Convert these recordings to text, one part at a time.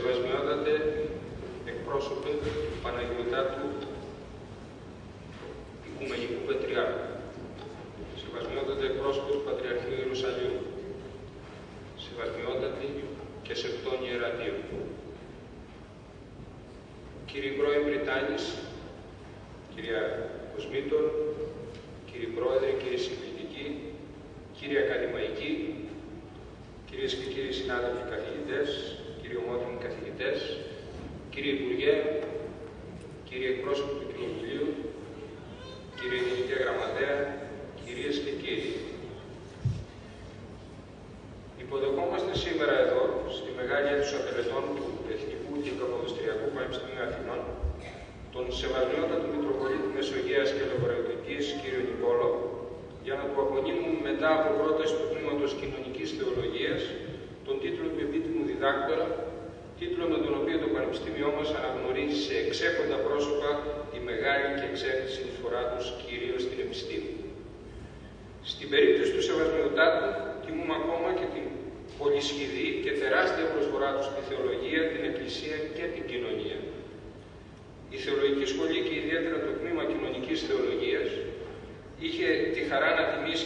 Trzeba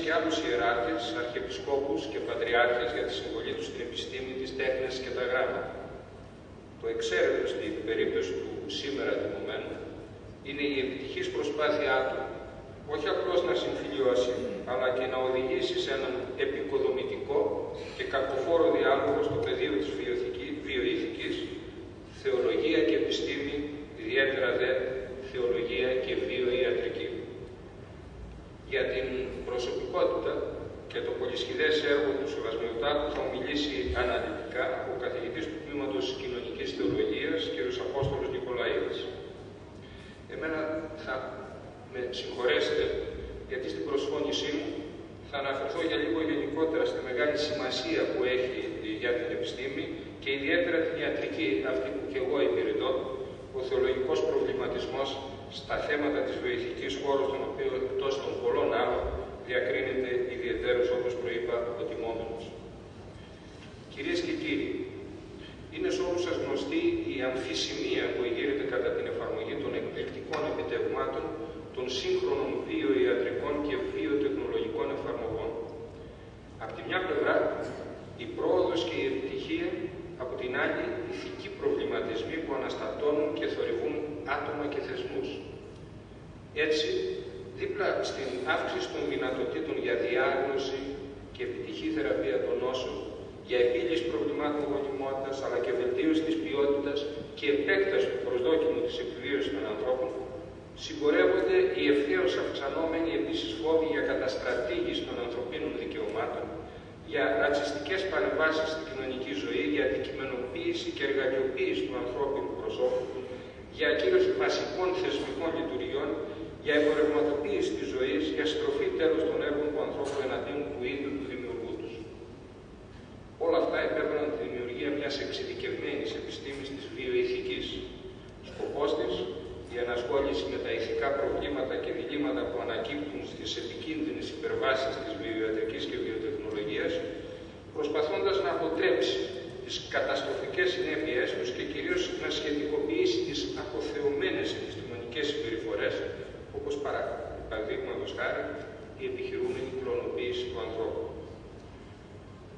Και άλλους ιεράρχες, αρχιεπισκόπους και πατριάρχες για τη συμβολή τους στην επιστήμη, τις τέχνες και τα γράμματα. Το εξαίρετο στην περίπτωση του σήμερα τιμωμένου είναι η επιτυχής προσπάθειά του όχι απλώς να συμφιλιώσει, αλλά και να οδηγήσει σε έναν επικοδομητικό και κακοφόρο διάλογο στο πεδίο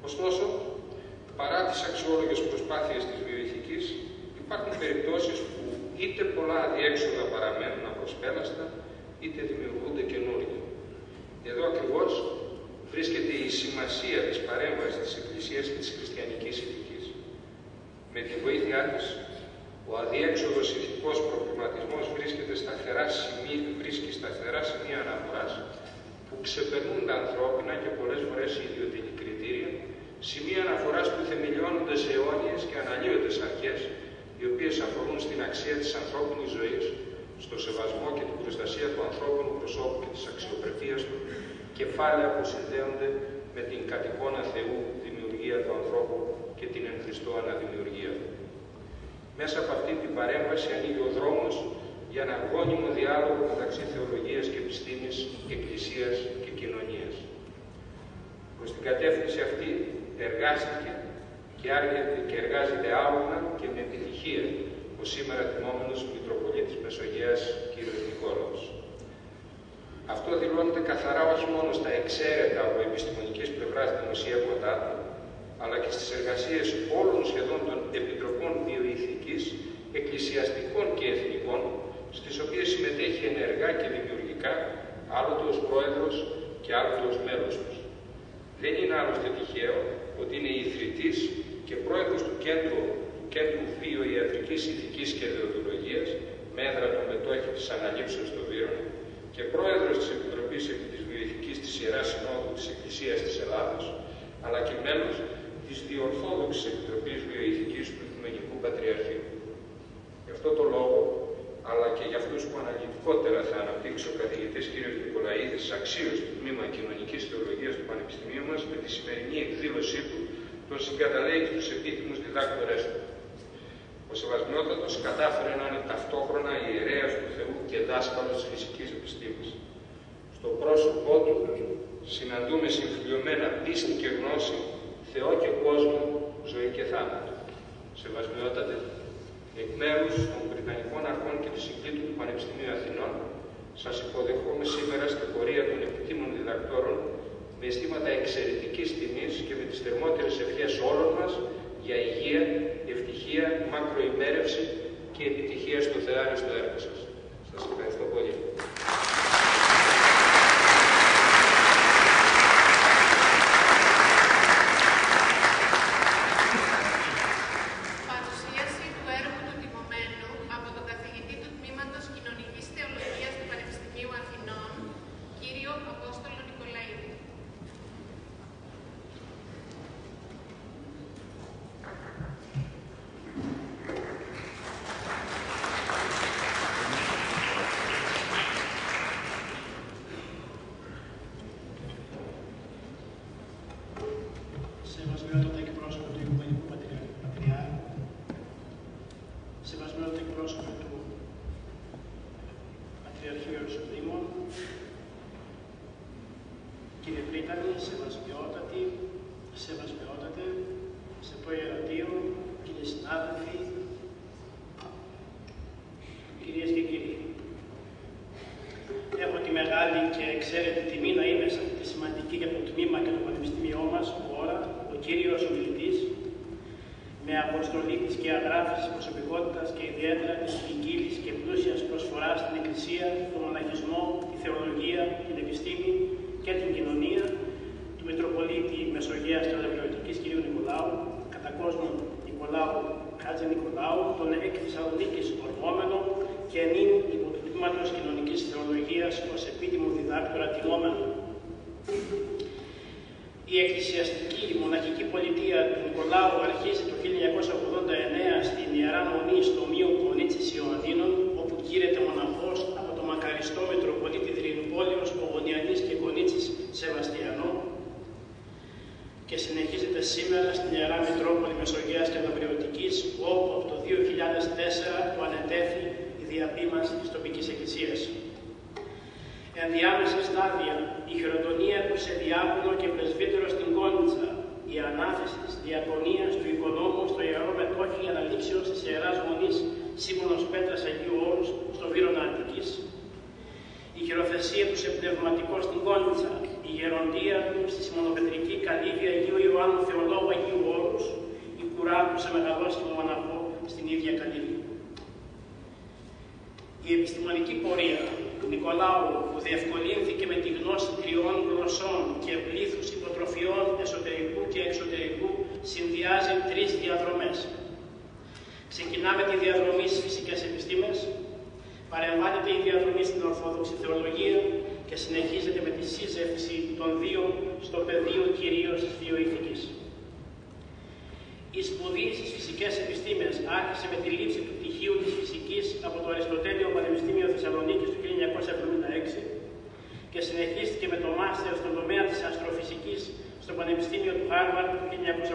Ωστόσο, παρά τις αξιόλογες προσπάθειες της βιοειχικής, υπάρχουν περιπτώσεις που είτε πολλά αδιέξοδα παραμένουν απροσπέλαστα, είτε δημιουργούνται καινούργια. Εδώ ακριβώς βρίσκεται η σημασία της παρέμβασης της Εκκλησίας και της χριστιανικής ηθικής. Με τη βοήθειά της, ο αδιέξοδος ηθικός προβληματισμός βρίσκεται σταθερά σημεία, βρίσκει σταθερά σημεία αναφοράς που ξεπερνούν τα ανθρώπινα και πολλές φορές οι ιδιωτική σημεία αναφοράς που θεμελιώνονται σε αιώνιες και αναλύονται αρχές, οι οποίες αφορούν στην αξία της ανθρώπινης ζωής, στο σεβασμό και την προστασία του ανθρώπινου προσώπου και της αξιοπρέπεια του, κεφάλαια που συνδέονται με την κατοικόνα Θεού δημιουργία του ανθρώπου και την εν Χριστώ αναδημιουργία του. Μέσα από αυτή την παρέμβαση ανοίγει ο δρόμος για ένα γόνιμο διάλογο μεταξύ θεολογίας και επιστήμης, εκκλησίας και κοινωνίας. Προς την κατεύθυνση αυτή εργάστηκε και και εργάζεται άομνα και με επιτυχία ο σήμερα τιμόμενος Μητροπολίτης Μεσογείας κ. Νικόλαος. Αυτό δηλώνεται καθαρά όχι μόνο στα εξαίρετα από επιστημονικής πλευράς δημοσίευματά του, αλλά και στις εργασίες όλων σχεδόν των επιτροπών βιοειθικής, εκκλησιαστικών και εθνικών, στις οποίες συμμετέχει ενεργά και δημιουργικά, άλλοτε ως πρόεδρος και άλλοτε ως μέλος τους. Δεν είναι άλλωστε τυχαίο ότι είναι ιδρυτής και πρόεδρος του Κέντρου, του Κέντρου Βιοιατρικής Ηθικής και Δεοντολογίας, με έδρα του μετόχη της Αναλήψεως στο Βύρονα, και πρόεδρος της Επιτροπής επί της Βιοειθικής της Ιεράς Συνόδου της Εκκλησίας της Ελλάδος, αλλά και μέλος της Διορθόδοξης Επιτροπής Βιοειθικής του Οικουμενικού Πατριαρχείου. Γι' αυτό το λόγο, αλλά και για αυτούς που αναλυτικότερα θα αναπτύξει ο καθηγητής κ. Νικολαίδης, αξίως του Τμήμα Κοινωνικής Θεολογίας του Πανεπιστημίου μας, με τη σημερινή εκδήλωσή του, τον συγκαταλέει στους επίθυμους διδάκτορές του. Ο Σεβασμιότατος κατάφερε να είναι ταυτόχρονα ιερέας του Θεού και δάσκαλος της φυσικής επιστήμης. Στο πρόσωπό του συναντούμε συμφιλειωμένα πίστη και γνώση, Θεό και κόσμο, ζωή και θάνατο. Σεβασμιότατε, εκ μέρους των Βρετανικών Αρχών και της Συγκλήτου του Πανεπιστημίου Αθηνών, σας υποδεχόμαι σήμερα στην πορεία των επιτήμων διδακτόρων με αισθήματα εξαιρετικής τιμής και με τις θερμότερες ευχές όλων μας για υγεία, ευτυχία, μακροημέρευση και επιτυχία στο θεάριστο έργο σας. Σας ευχαριστώ πολύ.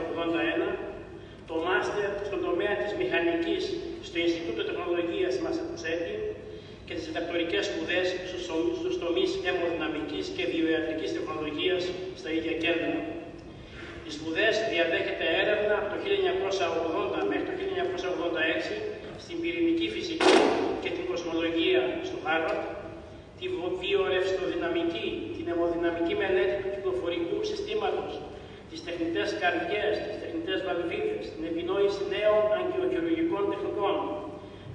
1981 το μάστερ στον τομέα της μηχανικής στο Ινστιτούτο Τεχνολογίας Μασατσέτη και τις διδακτορικές σπουδές στους τομείς αιμοδυναμικής και βιοιατρικής τεχνολογίας στα ίδια κέντρα. Οι σπουδές διαδέχεται έρευνα από το 1980 μέχρι το 1986 στην πυρηνική φυσική και την κοσμολογία στο Χάρβαρτ, τη βιορευστοδυναμική, την αιμοδυναμική μελέτη του κυκλοφορικού συστήματος τις τεχνητές καρδιές, τις τεχνητές βαλβίδες, την επινόηση νέων αγκαιοχειρουργικών τεχνικών,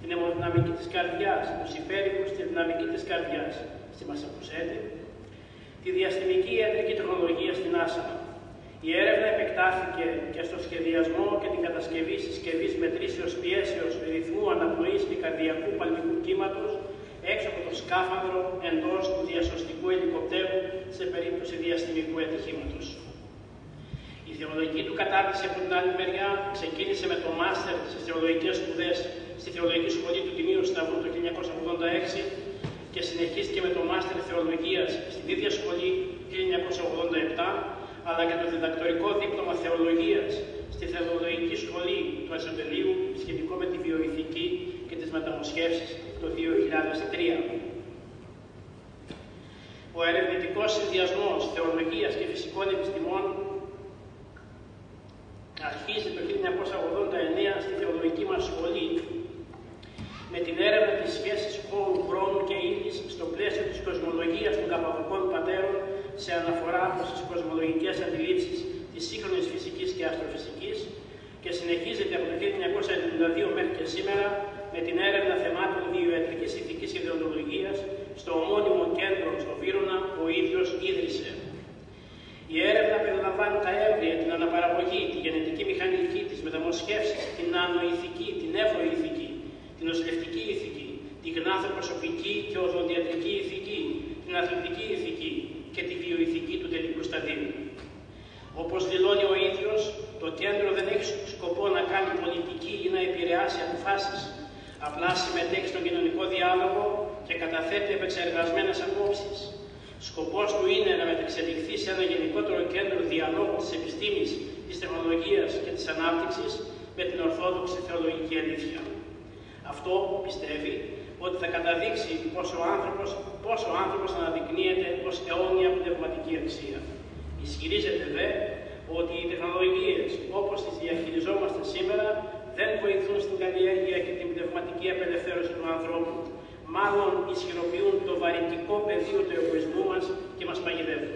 την αιμοδυναμική της καρδιάς, τους υπέρηχους στη δυναμική της καρδιάς, στη Μασακουσέτη, τη διαστημική ιατρική τεχνολογία στην Άσανα. Η έρευνα επεκτάθηκε και στο σχεδιασμό και την κατασκευή συσκευής μετρήσεως πιέσεως ρυθμού αναπνοής και καρδιακού παλμικού κύματος έξω από το σκάφανδρο εντός του διασωστικού ελικοπτέρου σε περίπτωση διαστημικού ατυχήματος. Η θεολογική του κατάρτιση από την άλλη μεριά ξεκίνησε με το μάστερ στις θεολογικές σπουδές στη Θεολογική Σχολή του Τιμίου Σταυρού το 1986 και συνεχίστηκε με το μάστερ θεολογίας στην ίδια σχολή 1987 αλλά και το διδακτορικό δίπλωμα θεολογίας στη Θεολογική Σχολή του Αριστοτελείου σχετικό με τη βιοειθική και τις μεταμοσχεύσεις το 2003. Ο ερευνητικός συνδυασμός θεολογίας και φυσικών επιστημών αρχίζει το 1989 στη θεολογική μας σχολή με την έρευνα της σχέσης χώρου, χρόνου και ύλης στο πλαίσιο της κοσμολογίας των καπαδοκών πατέρων σε αναφορά προς τις κοσμολογικές αντιλήψεις της σύγχρονης φυσικής και αστροφυσικής και συνεχίζεται από το 1992 μέχρι και σήμερα με την έρευνα θεμάτων βιοιατρικής ηθικής και δεοντολογίας στο ομώνυμο κέντρο στο Βύρονα που ο ίδιος ίδρυσε. Η έρευνα περιλαμβάνει τα έμβρια, την αναπαραγωγή, τη γενετική μηχανική, τις μεταμοσχεύσεις, την νανοηθική, την ευρωηθική, την νοσηλευτική ηθική, την γνάθο-προσωπική και οδοντιατρική ηθική, την αθλητική ηθική και τη βιοηθική του τελικού σταδίου. Όπως δηλώνει ο ίδιος, το κέντρο δεν έχει σκοπό να κάνει πολιτική ή να επηρεάσει αποφάσεις, απλά συμμετέχει στον κοινωνικό διάλογο και καταθέτει επεξεργασμένες απόψεις. Σκοπός του είναι να μεταξελιχθεί σε ένα γενικότερο κέντρο διαλόγου της επιστήμης, της τεχνολογίας και της ανάπτυξης με την ορθόδοξη θεολογική αλήθεια. Αυτό πιστεύει ότι θα καταδείξει πόσο ο άνθρωπος, πόσο ο άνθρωπος αναδεικνύεται ως αιώνια πνευματική αξία. Ισχυρίζεται δε ότι οι τεχνολογίες όπως τις διαχειριζόμαστε σήμερα δεν βοηθούν στην καλλιέργεια και την πνευματική απελευθέρωση του ανθρώπου, μάλλον ισχυροποιούν το βαρυτικό πεδίο του εγωισμού μας και μας παγιδεύουν.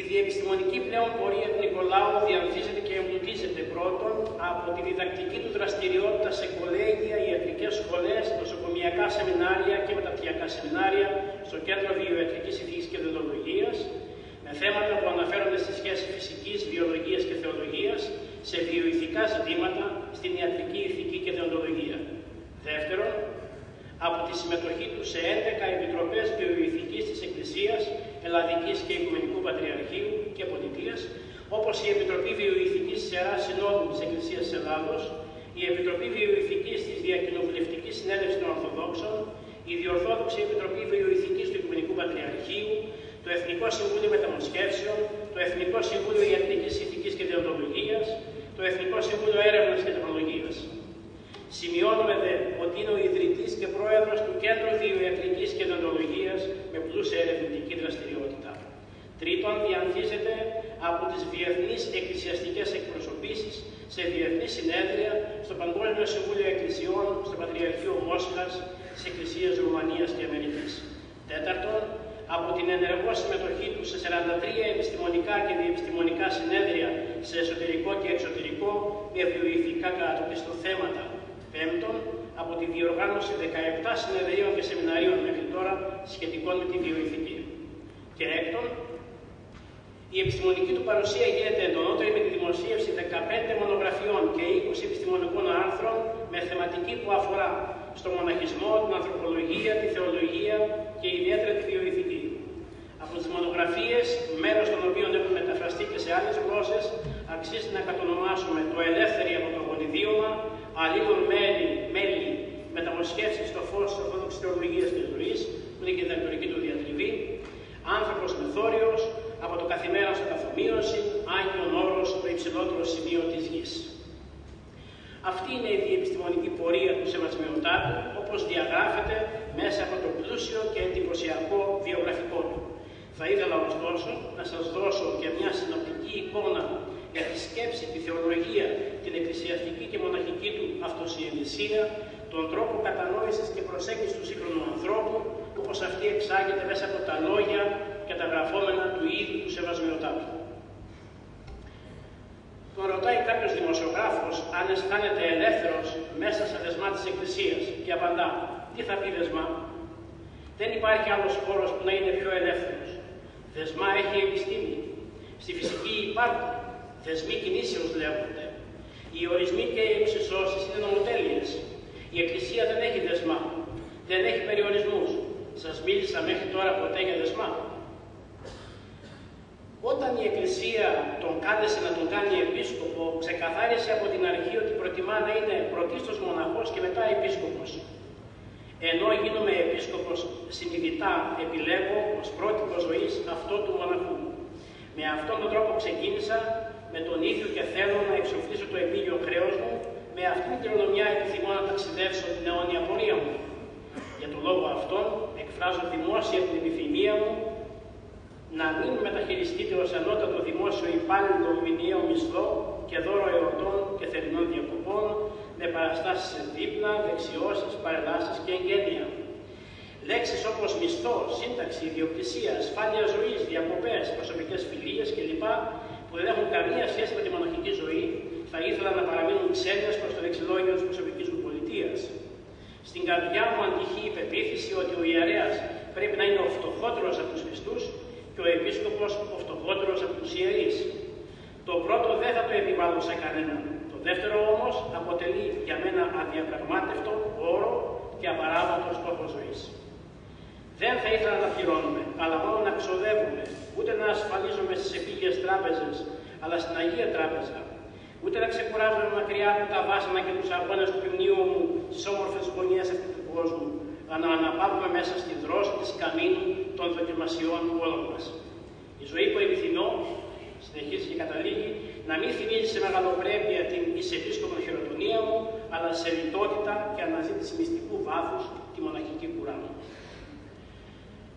Η διεπιστημονική πλέον πορεία του Νικολάου διανθίζεται και εμπλουτίζεται πρώτον από τη διδακτική του δραστηριότητα σε κολέγια, ιατρικές σχολές, νοσοκομιακά σεμινάρια και μεταπτυχιακά σεμινάρια στο Κέντρο Βιοιατρικής Ηθικής και Δεδολογίας, με θέματα που αναφέρονται στη σχέση φυσικής, βιολογίας και θεολογίας, σε βιοειθικά ζητήματα, στην ιατρική ηθική και δεοντολογία. Δεύτερον, από τη συμμετοχή του σε 11 επιτροπές βιοειθικής της Εκκλησίας, Ελλαδικής και Οικουμενικού Πατριαρχείου και Πολιτείας, όπως η Επιτροπή Βιοειθικής Σεράς Συνόδου της Εκκλησίας της Ελλάδος, η Επιτροπή Βιοειθικής της Διακοινοβουλευτικής Συνέλευσης των Ορθοδόξων, η Διορθόδοξη Επιτροπή Βιοειθικής του Οικουμενικού Πατριαρχείου, το Εθνικό Συμβούλιο Μεταμοσχεύσεων, το Εθνικό Συμβούλιο Ιατρικής Ηθικής και Δεοντολογίας, το Εθνικό Συμβούλιο Έρευνας και Τεχνολογίας. Σημειώνουμε δε ότι είναι ο ιδρυτής και πρόεδρος του Κέντρου Βιοιατρικής και Δεοντολογίας με πλούσια ερευνητική δραστηριότητα. Τρίτον, διανθίζεται από τις διεθνείς εκκλησιαστικές εκπροσωπήσεις σε διεθνή συνέδρια στο Παγκόσμιο Συμβούλιο Εκκλησιών, στο Πατριαρχείο Μόσχας, στις Εκκλησίες Ρουμανίας και Αμερικής. Τέταρτον, από την ενεργό συμμετοχή τους σε 43 επιστημονικά και διεπιστημονικά συνέδρια σε εσωτερικό και εξωτερικό με βιοειθικά κατατοπιστό θέματα. Πέμπτον, από τη διοργάνωση 17 συνεδρίων και σεμιναρίων μέχρι τώρα σχετικών με τη βιοειθική. Και έκτον, η επιστημονική του παρουσία γίνεται εντονότερη με τη δημοσίευση 15 μονογραφιών και 20 επιστημονικών άρθρων με θεματική που αφορά στο μοναχισμό, την ανθρωπολογία, τη θεολογία και ιδιαίτερα τη βιοειθική. Από τις μονογραφίες, μέρος των οποίων έχουν μεταφραστεί και σε άλλες γλώσσες, αξίζει να κατονομάσουμε το ελεύθερη από το γονιδίωμα, αλλήλων μέλη, μέλη μεταμοσχεύσει στο φως της Ορθόδοξης Θεολογίας και Ζωής, που είναι και η διδακτορική του διατριβή, άνθρωπος μεθόριος, από το καθημερινό στο καθομοίωση, Άγιον Όρος, το υψηλότερο σημείο της γης. Αυτή είναι η διεπιστημονική πορεία του Σεβασμιωτάτου, όπως διαγράφεται μέσα από το πλούσιο και εντυπωσιακό βιογραφικό του. Θα ήθελα ωστόσο να σας δώσω και μια συνοπτική εικόνα για τη σκέψη, τη θεολογία, την εκκλησιαστική και μοναχική του αυτοσυλλησία, τον τρόπο κατανόησης και προσέγγισης του σύγχρονου ανθρώπου, όπως αυτή εξάγεται μέσα από τα λόγια και τα γραφόμενα του ίδιου του Σεβασμιωτάτου. Τον ρωτάει κάποιος δημοσιογράφος αν αισθάνεται ελεύθερος μέσα σε δεσμά της Εκκλησίας και απαντά, τι θα πει δεσμά; Δεν υπάρχει άλλος χώρος που να είναι πιο ελεύθερος. Δεσμά έχει η επιστήμη. Στη φυσική υπάρχουν. Θεσμοί κινήσεως λέγονται. Οι ορισμοί και οι εξισώσεις είναι νομοτέλειες. Η Εκκλησία δεν έχει δεσμά. Δεν έχει περιορισμούς. Σας μίλησα μέχρι τώρα ποτέ για δεσμά. Όταν η Εκκλησία τον κάλεσε να τον κάνει επίσκοπο, ξεκαθάρισε από την αρχή ότι προτιμά να είναι πρωτίστως μοναχός και μετά επίσκοπος. Ενώ γίνομαι επίσκοπος, συνειδητά επιλέγω ως πρότυπο ζωής αυτό του μοναχού. Με αυτόν τον τρόπο ξεκίνησα, με τον ίδιο και θέλω να εξοφλήσω το επίγειο χρέος μου, με αυτήν την κληρονομιά επιθυμώ να ταξιδέψω την αιώνια πορεία μου. Για τον λόγο αυτόν εκφράζω δημόσια την επιθυμία μου να μην μεταχειριστείτε ως ανώτατο δημόσιο υπάλληλο μηνιαίο μισθό και δώρο εορτών και θερινών διακοπών με παραστάσεις σε δίπλα, δεξιώσεις, παρελάσεις και εγγένεια. Λέξεις όπως μισθό, σύνταξη, ιδιοκτησία, ασφάλεια ζωής, διακοπές, προσωπικές φιλίες κλπ. Που δεν έχουν καμία σχέση με τη μοναχική ζωή, θα ήθελα να παραμείνουν ξένες προς το δεξιλόγιο της προσωπικής μου πολιτείας. Στην καρδιά μου αντυχεί η πεποίθηση ότι ο ιερέας πρέπει να είναι ο φτωχότερος από τους πιστούς και ο επίσκοπος ο φτωχότερος από τους ιερείς. Το πρώτο δεν θα το επιβάλλω σε κανέναν. Το δεύτερο όμως αποτελεί για μένα αδιαπραγμάτευτο όρο και απαράβατο στόχο ζωής. Δεν θα ήθελα να πληρώνουμε, αλλά μόνο να ξοδεύουμε, ούτε να ασφαλίζουμε στις επίγειες τράπεζες, αλλά στην Αγία Τράπεζα, ούτε να ξεκουράζουμε μακριά από τα βάσανα και τους αγώνες του ποιμνίου μου στις όμορφες γωνίες αυτού του κόσμου, αλλά να αναπαύουμε μέσα στη δρόση της καμίνου των δοκιμασιών όλων μας. Η ζωή που επιθυμώ, συνεχίζει και καταλήγει, να μην θυμίζει σε μεγαλοπρέπεια την εισεπίσκοπο χειροτονία μου, αλλά σε λιτότητα και αναζήτηση μυστικού βάθους τη μοναχική κουρά μου.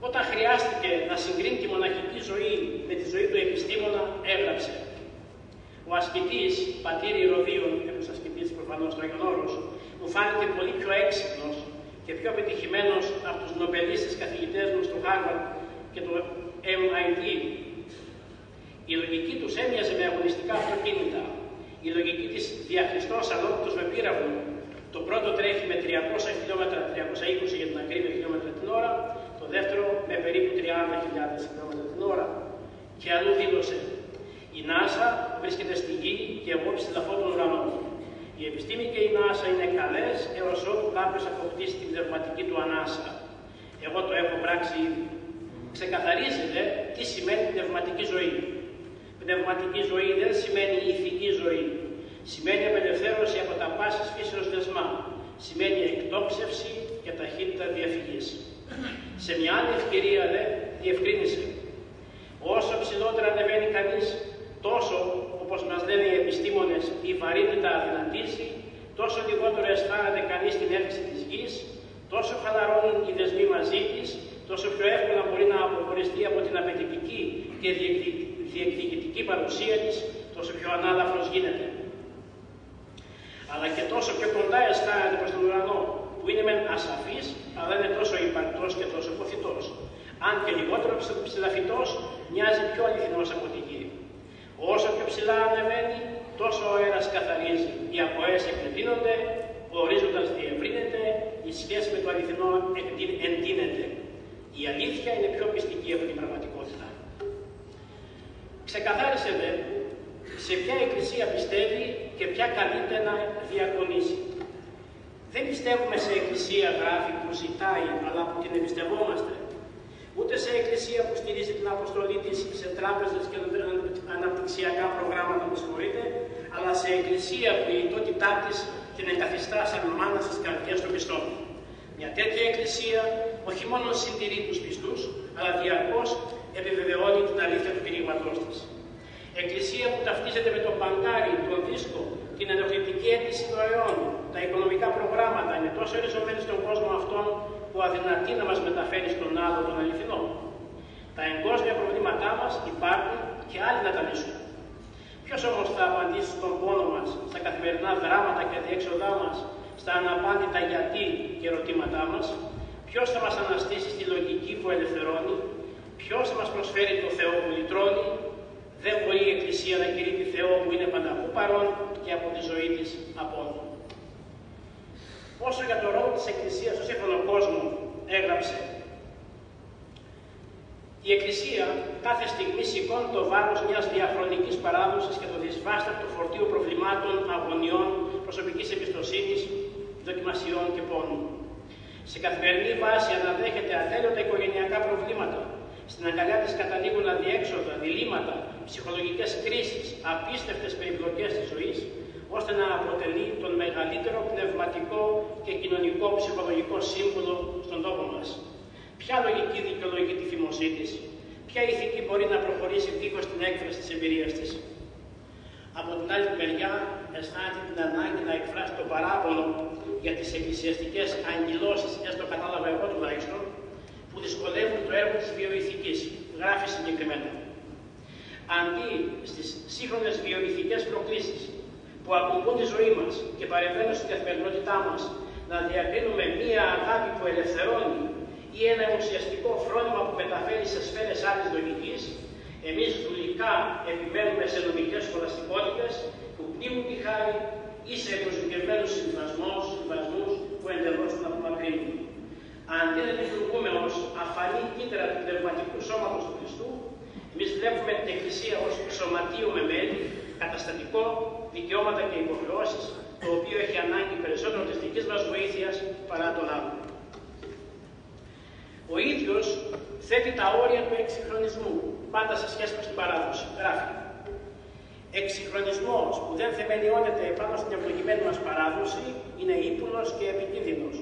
Όταν χρειάστηκε να συγκρίνει τη μοναχική ζωή με τη ζωή του επιστήμονα, έγραψε ο ασκητής, πατήρι Ηρωδίων, ένας ασκητής προφανώς στο Άγιον Όρος, μου φάνηκε πολύ πιο έξυπνος και πιο πετυχημένος από τους νομπελίστες καθηγητές μου στο Harvard και το MIT. Η λογική τους έμοιαζε με αγωνιστικά αυτοκίνητα. Η λογική της διαχριστός ανώπιτος με πύραυλο. Το πρώτο τρέχει με 300 χιλιόμετρα, 320 για την ακρίβεια χιλιόμετρα την ώρα, το δεύτερο με περίπου 30.000 χιλιόμετρα την ώρα. Και αλλού δήλωσε η NASA βρίσκεται στη Γη και εγώ ψηλαφώ τον ουρανό. Η επιστήμη και η NASA είναι καλές έως ότου κάποιος αποκτήσει την πνευματική του ανάσα. Εγώ το έχω πράξει ήδη. Ξεκαθαρίζεται τι σημαίνει πνευματική ζωή. Πνευματική ζωή δεν σημαίνει ηθική ζωή. Σημαίνει απελευθέρωση από τα πάσης φύσεως δεσμά. Σημαίνει εκτόξευση και ταχύτητα διαφυγής. Σε μια άλλη ευκαιρία, δε, διευκρίνησε. Όσο ψηλότερα ανεβαίνει κανείς, τόσο, όπως μας λένε οι επιστήμονες, η βαρύτητα αδυνατίζει, τόσο λιγότερο αισθάνεται κανείς την έλξη της γης, τόσο χαλαρώνουν οι δεσμοί μαζί της, τόσο πιο εύκολα μπορεί να αποχωριστεί από την απαιτητική και διεκδικητική παρουσία της, τόσο πιο ανάλαφρος γίνεται. Αλλά και τόσο πιο κοντά αισθάνεται προς τον ουρανό, που είναι μεν ασαφής, αλλά είναι τόσο υπαρκτός και τόσο ποθητός. Αν και λιγότερο ψηλαφιτός, μοιάζει πιο αληθινός από τη γη. Όσο πιο ψηλά ανεβαίνει, τόσο ο αέρας καθαρίζει. Οι αποές εκκλητίνονται, ο ορίζοντας διευρύνεται, η σχέση με το αληθινό εντείνεται. Η αλήθεια είναι πιο πιστική από την πραγματικότητα. Ξεκαθάρισε δε σε ποια εκκλησία πιστεύει και ποια καλείται να διακονήσει. Δεν πιστεύουμε σε εκκλησία γράφει που ζητάει, αλλά που την εμπιστευόμαστε ούτε σε εκκλησία που στηρίζει την αποστολή της σε τράπεζες και αναπτυξιακά προγράμματα, με συγχωρείτε, αλλά σε εκκλησία που η τότητά της την εγκαθιστά σαν μάνα στις καρδιές των πιστών. Μια τέτοια εκκλησία όχι μόνο συντηρεί τους πιστούς, αλλά διαρκώς επιβεβαιώνει την αλήθεια του κηρύγματός της. Εκκλησία που ταυτίζεται με το παγκάρι, τον δίσκο, την ενοχλητική αίτηση δωρεών, τα οικονομικά προγράμματα είναι τόσο ριζωμένη στον κόσμο αυτόν που αδυνατεί να μας μεταφέρει στον άλλο τον αληθινό. Τα εγκόσμια προβλήματά μας υπάρχουν και άλλοι να τα λύσουν. Ποιος όμως θα απαντήσει στον πόνο μας, στα καθημερινά δράματα και διέξοδά μας, στα αναπάντητα γιατί και ερωτήματά μας, ποιος θα μας αναστήσει στη λογική που ελευθερώνει, ποιος θα μας προσφέρει το Θεό που λυτρώνει, δεν μπορεί η Εκκλησία να κηρύττει Θεό που είναι πανταχού παρόν και από τη ζωή της απόν. Όσο για το ρόλο της Εκκλησίας στο σύγχρονο κόσμο έγραψε η Εκκλησία κάθε στιγμή σηκώνει το βάρος μιας διαχρονικής παράδοσης και το δυσβάστατο φορτίο προβλημάτων, αγωνιών, προσωπικής εμπιστοσύνης, δοκιμασιών και πόνου. Σε καθημερινή βάση αναδέχεται ατέλειωτα οικογενειακά προβλήματα. Στην αγκαλιά της καταλήγουν αδιέξοδα, διλήμματα, ψυχολογικές κρίσεις, απίστευτες περιπλοκές της ζωής, ώστε να αποτελεί τον μεγαλύτερο πνευματικό και κοινωνικό ψυχολογικό σύμβουλο στον τόπο μας. Ποια λογική δικαιολογεί τη φημωσή τη, ποια ηθική μπορεί να προχωρήσει δίχως την έκφραση της εμπειρίας της; Από την άλλη μεριά, αισθάνεται την ανάγκη να εκφράσει το παράπονο για τις εκκλησιαστικές αγγυλώσεις, έστω κατάλαβα εγώ τουλάχιστον, που δυσκολεύουν το έργο της βιοειθικής, γράφει συγκεκριμένα. Αντί στις σύγχρονες βιοειθικές προκλήσεις που ακουμπούν τη ζωή μας και παρεμβαίνουν στην καθημερινότητά μας, να διακρίνουμε μία αγάπη που ελευθερώνει ή ένα ουσιαστικό φρόνημα που μεταφέρει σε σφαίρες άλλης λογικής, εμείς δουλικά επιμένουμε σε νομικές σχολαστικότητες που πνίγουν τη χάρη ή σε εκοσμικευμένους συμβασμούς, συμβασμούς που εντελώς την απομακρύνουν. Αντί να λειτουργούμε ως αφανή κύτταρα του πνευματικού σώματος του Χριστού, εμείς βλέπουμε την Εκκλησία ως σωματείο με μέλη, καταστατικό, δικαιώματα και υποχρεώσεις, το οποίο έχει ανάγκη περισσότερο της δικής μας βοήθειας παρά τον άλλο. Ο ίδιος θέτει τα όρια του εξυγχρονισμού, πάντα σε σχέση με την παράδοση. Γράφει. Εξυγχρονισμός που δεν θεμελιώνεται πάνω στην ευλογημένη μας παράδοση είναι ύπουλος και επικίνδυνος,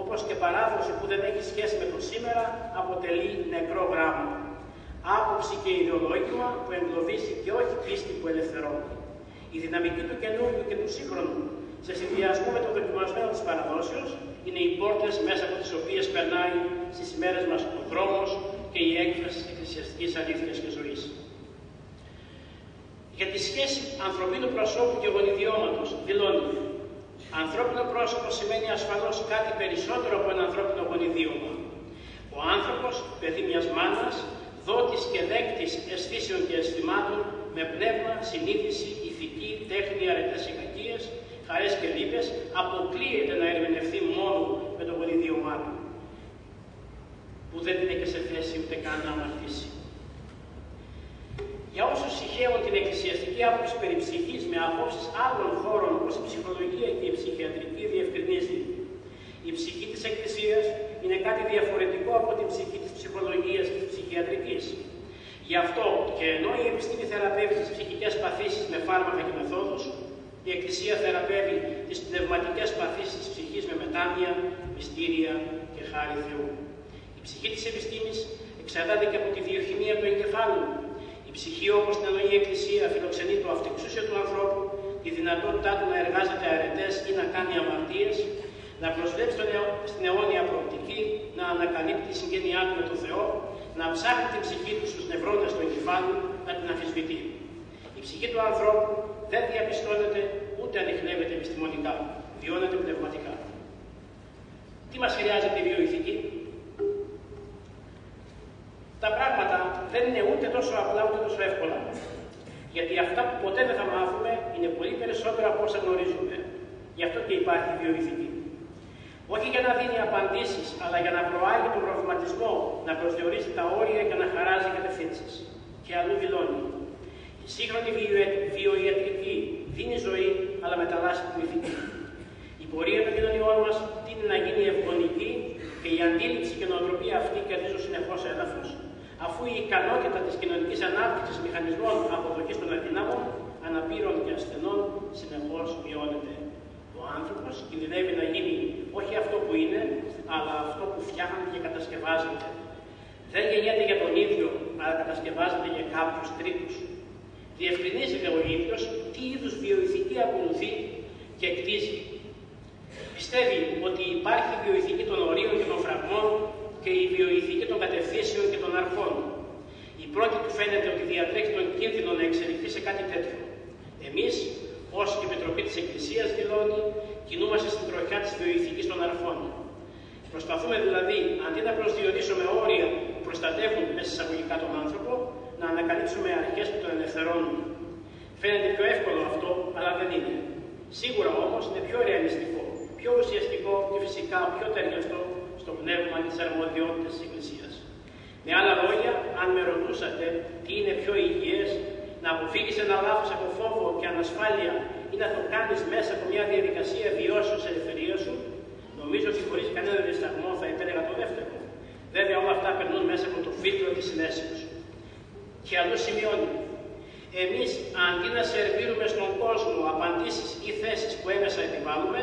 όπως και παράδοση που δεν έχει σχέση με το σήμερα αποτελεί νεκρό γράμμα. Άποψη και ιδεολόγημα που εγκλωβίσει και όχι πίστη που ελευθερώνει. Η δυναμική του καινούριου και του σύγχρονου σε συνδυασμό με το δοκιμασμένο της παραδόσεως είναι οι πόρτες μέσα από τις οποίες περνάει στις ημέρες μας ο δρόμος και η έκφραση της εκκλησιαστικής αλήθειας και ζωής. Για τη σχέση ανθρωπίνου προσώπου και γονιδιώματος δηλώνει Ανθρώπινο πρόσωπο σημαίνει ασφαλώς κάτι περισσότερο από ένα ανθρώπινο γονιδίωμα. Ο άνθρωπος, παιδί μιας μάνας, δότης και δέκτης αισθήσεων και αισθημάτων, με πνεύμα, συνείδηση, ηθική, τέχνη, αρετές και κακίες, χαρές και λύπες, αποκλείεται να ερμηνευτεί μόνο με το γονιδίωμά του, που δεν είναι και σε θέση ούτε καν να αμαρτήσει. Για όσους συγχαίουν την εκκλησιαστική άποψη περί ψυχής με απόψεις άλλων χώρων όπως η ψυχολογία και η ψυχιατρική διευκρινίζει, η ψυχή της Εκκλησίας είναι κάτι διαφορετικό από την ψυχή της ψυχολογίας και της ψυχιατρικής. Γι' αυτό και ενώ η επιστήμη θεραπεύει τις ψυχικές παθήσεις με φάρμακα και μεθόδους, η Εκκλησία θεραπεύει τις πνευματικές παθήσεις της ψυχής με μετάνοια, μυστήρια και χάρη Θεού. Η ψυχή της επιστήμης εξαρτάται και από τη βιοχημία του εγκεφάλου. Η ψυχή όπως την εννοεί η Εκκλησία φιλοξενεί το αυτεξούσιο του ανθρώπου, τη δυνατότητά του να εργάζεται αρετές ή να κάνει αμαρτίες, να προσβλέπει στην αιώνια προοπτική, να ανακαλύπτει τη συγγένειά του με τον Θεό, να ψάχνει την ψυχή του στους νευρώνες του εγκεφάλου, να την αμφισβητεί. Η ψυχή του ανθρώπου δεν διαπιστώνεται ούτε ανοιχνεύεται επιστημονικά, βιώνεται πνευματικά. Τι μας χρειάζεται η βιοειθική. Τα πράγματα δεν είναι ούτε τόσο απλά ούτε τόσο εύκολα. Γιατί αυτά που ποτέ δεν θα μάθουμε είναι πολύ περισσότερα από όσα γνωρίζουμε. Γι' αυτό και υπάρχει η βιοειθική. Όχι για να δίνει απαντήσεις, αλλά για να προάγει τον προβληματισμό, να προσδιορίσει τα όρια και να χαράζει κατευθύνσεις. Και αλλού δηλώνει. Η σύγχρονη βιοιατρική δίνει ζωή, αλλά μεταλλάσσει την ηθική. Η πορεία των κοινωνιών μας τίνει να γίνει ευγονική και η αντίληψη και η νοοτροπία αυτή κερδίζουν συνεχώς έδαφος, αφού η ικανότητα της κοινωνικής ανάπτυξης μηχανισμών αποδοχής των αδυνάμων, αναπήρων και ασθενών συνεχώς μειώνεται. Ο άνθρωπος κινδυνεύει να γίνει όχι αυτό που είναι, αλλά αυτό που φτιάχνει και κατασκευάζεται. Δεν γεννιέται για τον ίδιο, αλλά κατασκευάζεται για κάποιους τρίτους. Διευκρινίζει ο ίδιος τι είδους βιοειθική ακολουθεί και κτίζει. Πιστεύει ότι υπάρχει η βιοειθική των ορίων και των φραγμών και η βιοειθική των κατευθύνσεων και των αρχών. Η πρώτη του φαίνεται ότι διατρέχει τον κίνδυνο να εξελιχθεί σε κάτι τέτοιο. Εμείς, όσο και η Επιτροπή της Εκκλησίας δηλώνει, κινούμαστε στην τροχιά της βιοειθική των αρφών. Προσπαθούμε δηλαδή, αντί να προσδιορίσουμε όρια που προστατεύουν μέσα εισαγωγικά τον άνθρωπο, να ανακαλύψουμε αρχές που τον ελευθερώνουν. Φαίνεται πιο εύκολο αυτό, αλλά δεν είναι. Σίγουρα όμως είναι πιο ρεαλιστικό, πιο ουσιαστικό και φυσικά πιο ταιριαστό στο πνεύμα της αρμοδιότητας της Εκκλησίας. Με άλλα λόγια, αν με ρωτούσατε τι είναι πιο υγιές, να αποφύγεις ένα λάθος από φόβο και ανασφάλεια ή να το κάνει μέσα από μια διαδικασία βιώσεως ελευθερία σου, νομίζω ότι χωρίς κανένα δισταγμό θα επέλεγα το δεύτερο. Βέβαια, όλα αυτά περνούν μέσα από το φίλτρο της συνέσεω. Και αλλού σημειώνει, εμείς αντί να σερβίρουμε στον κόσμο απαντήσεις ή θέσεις που έμεσα επιβάλλουμε,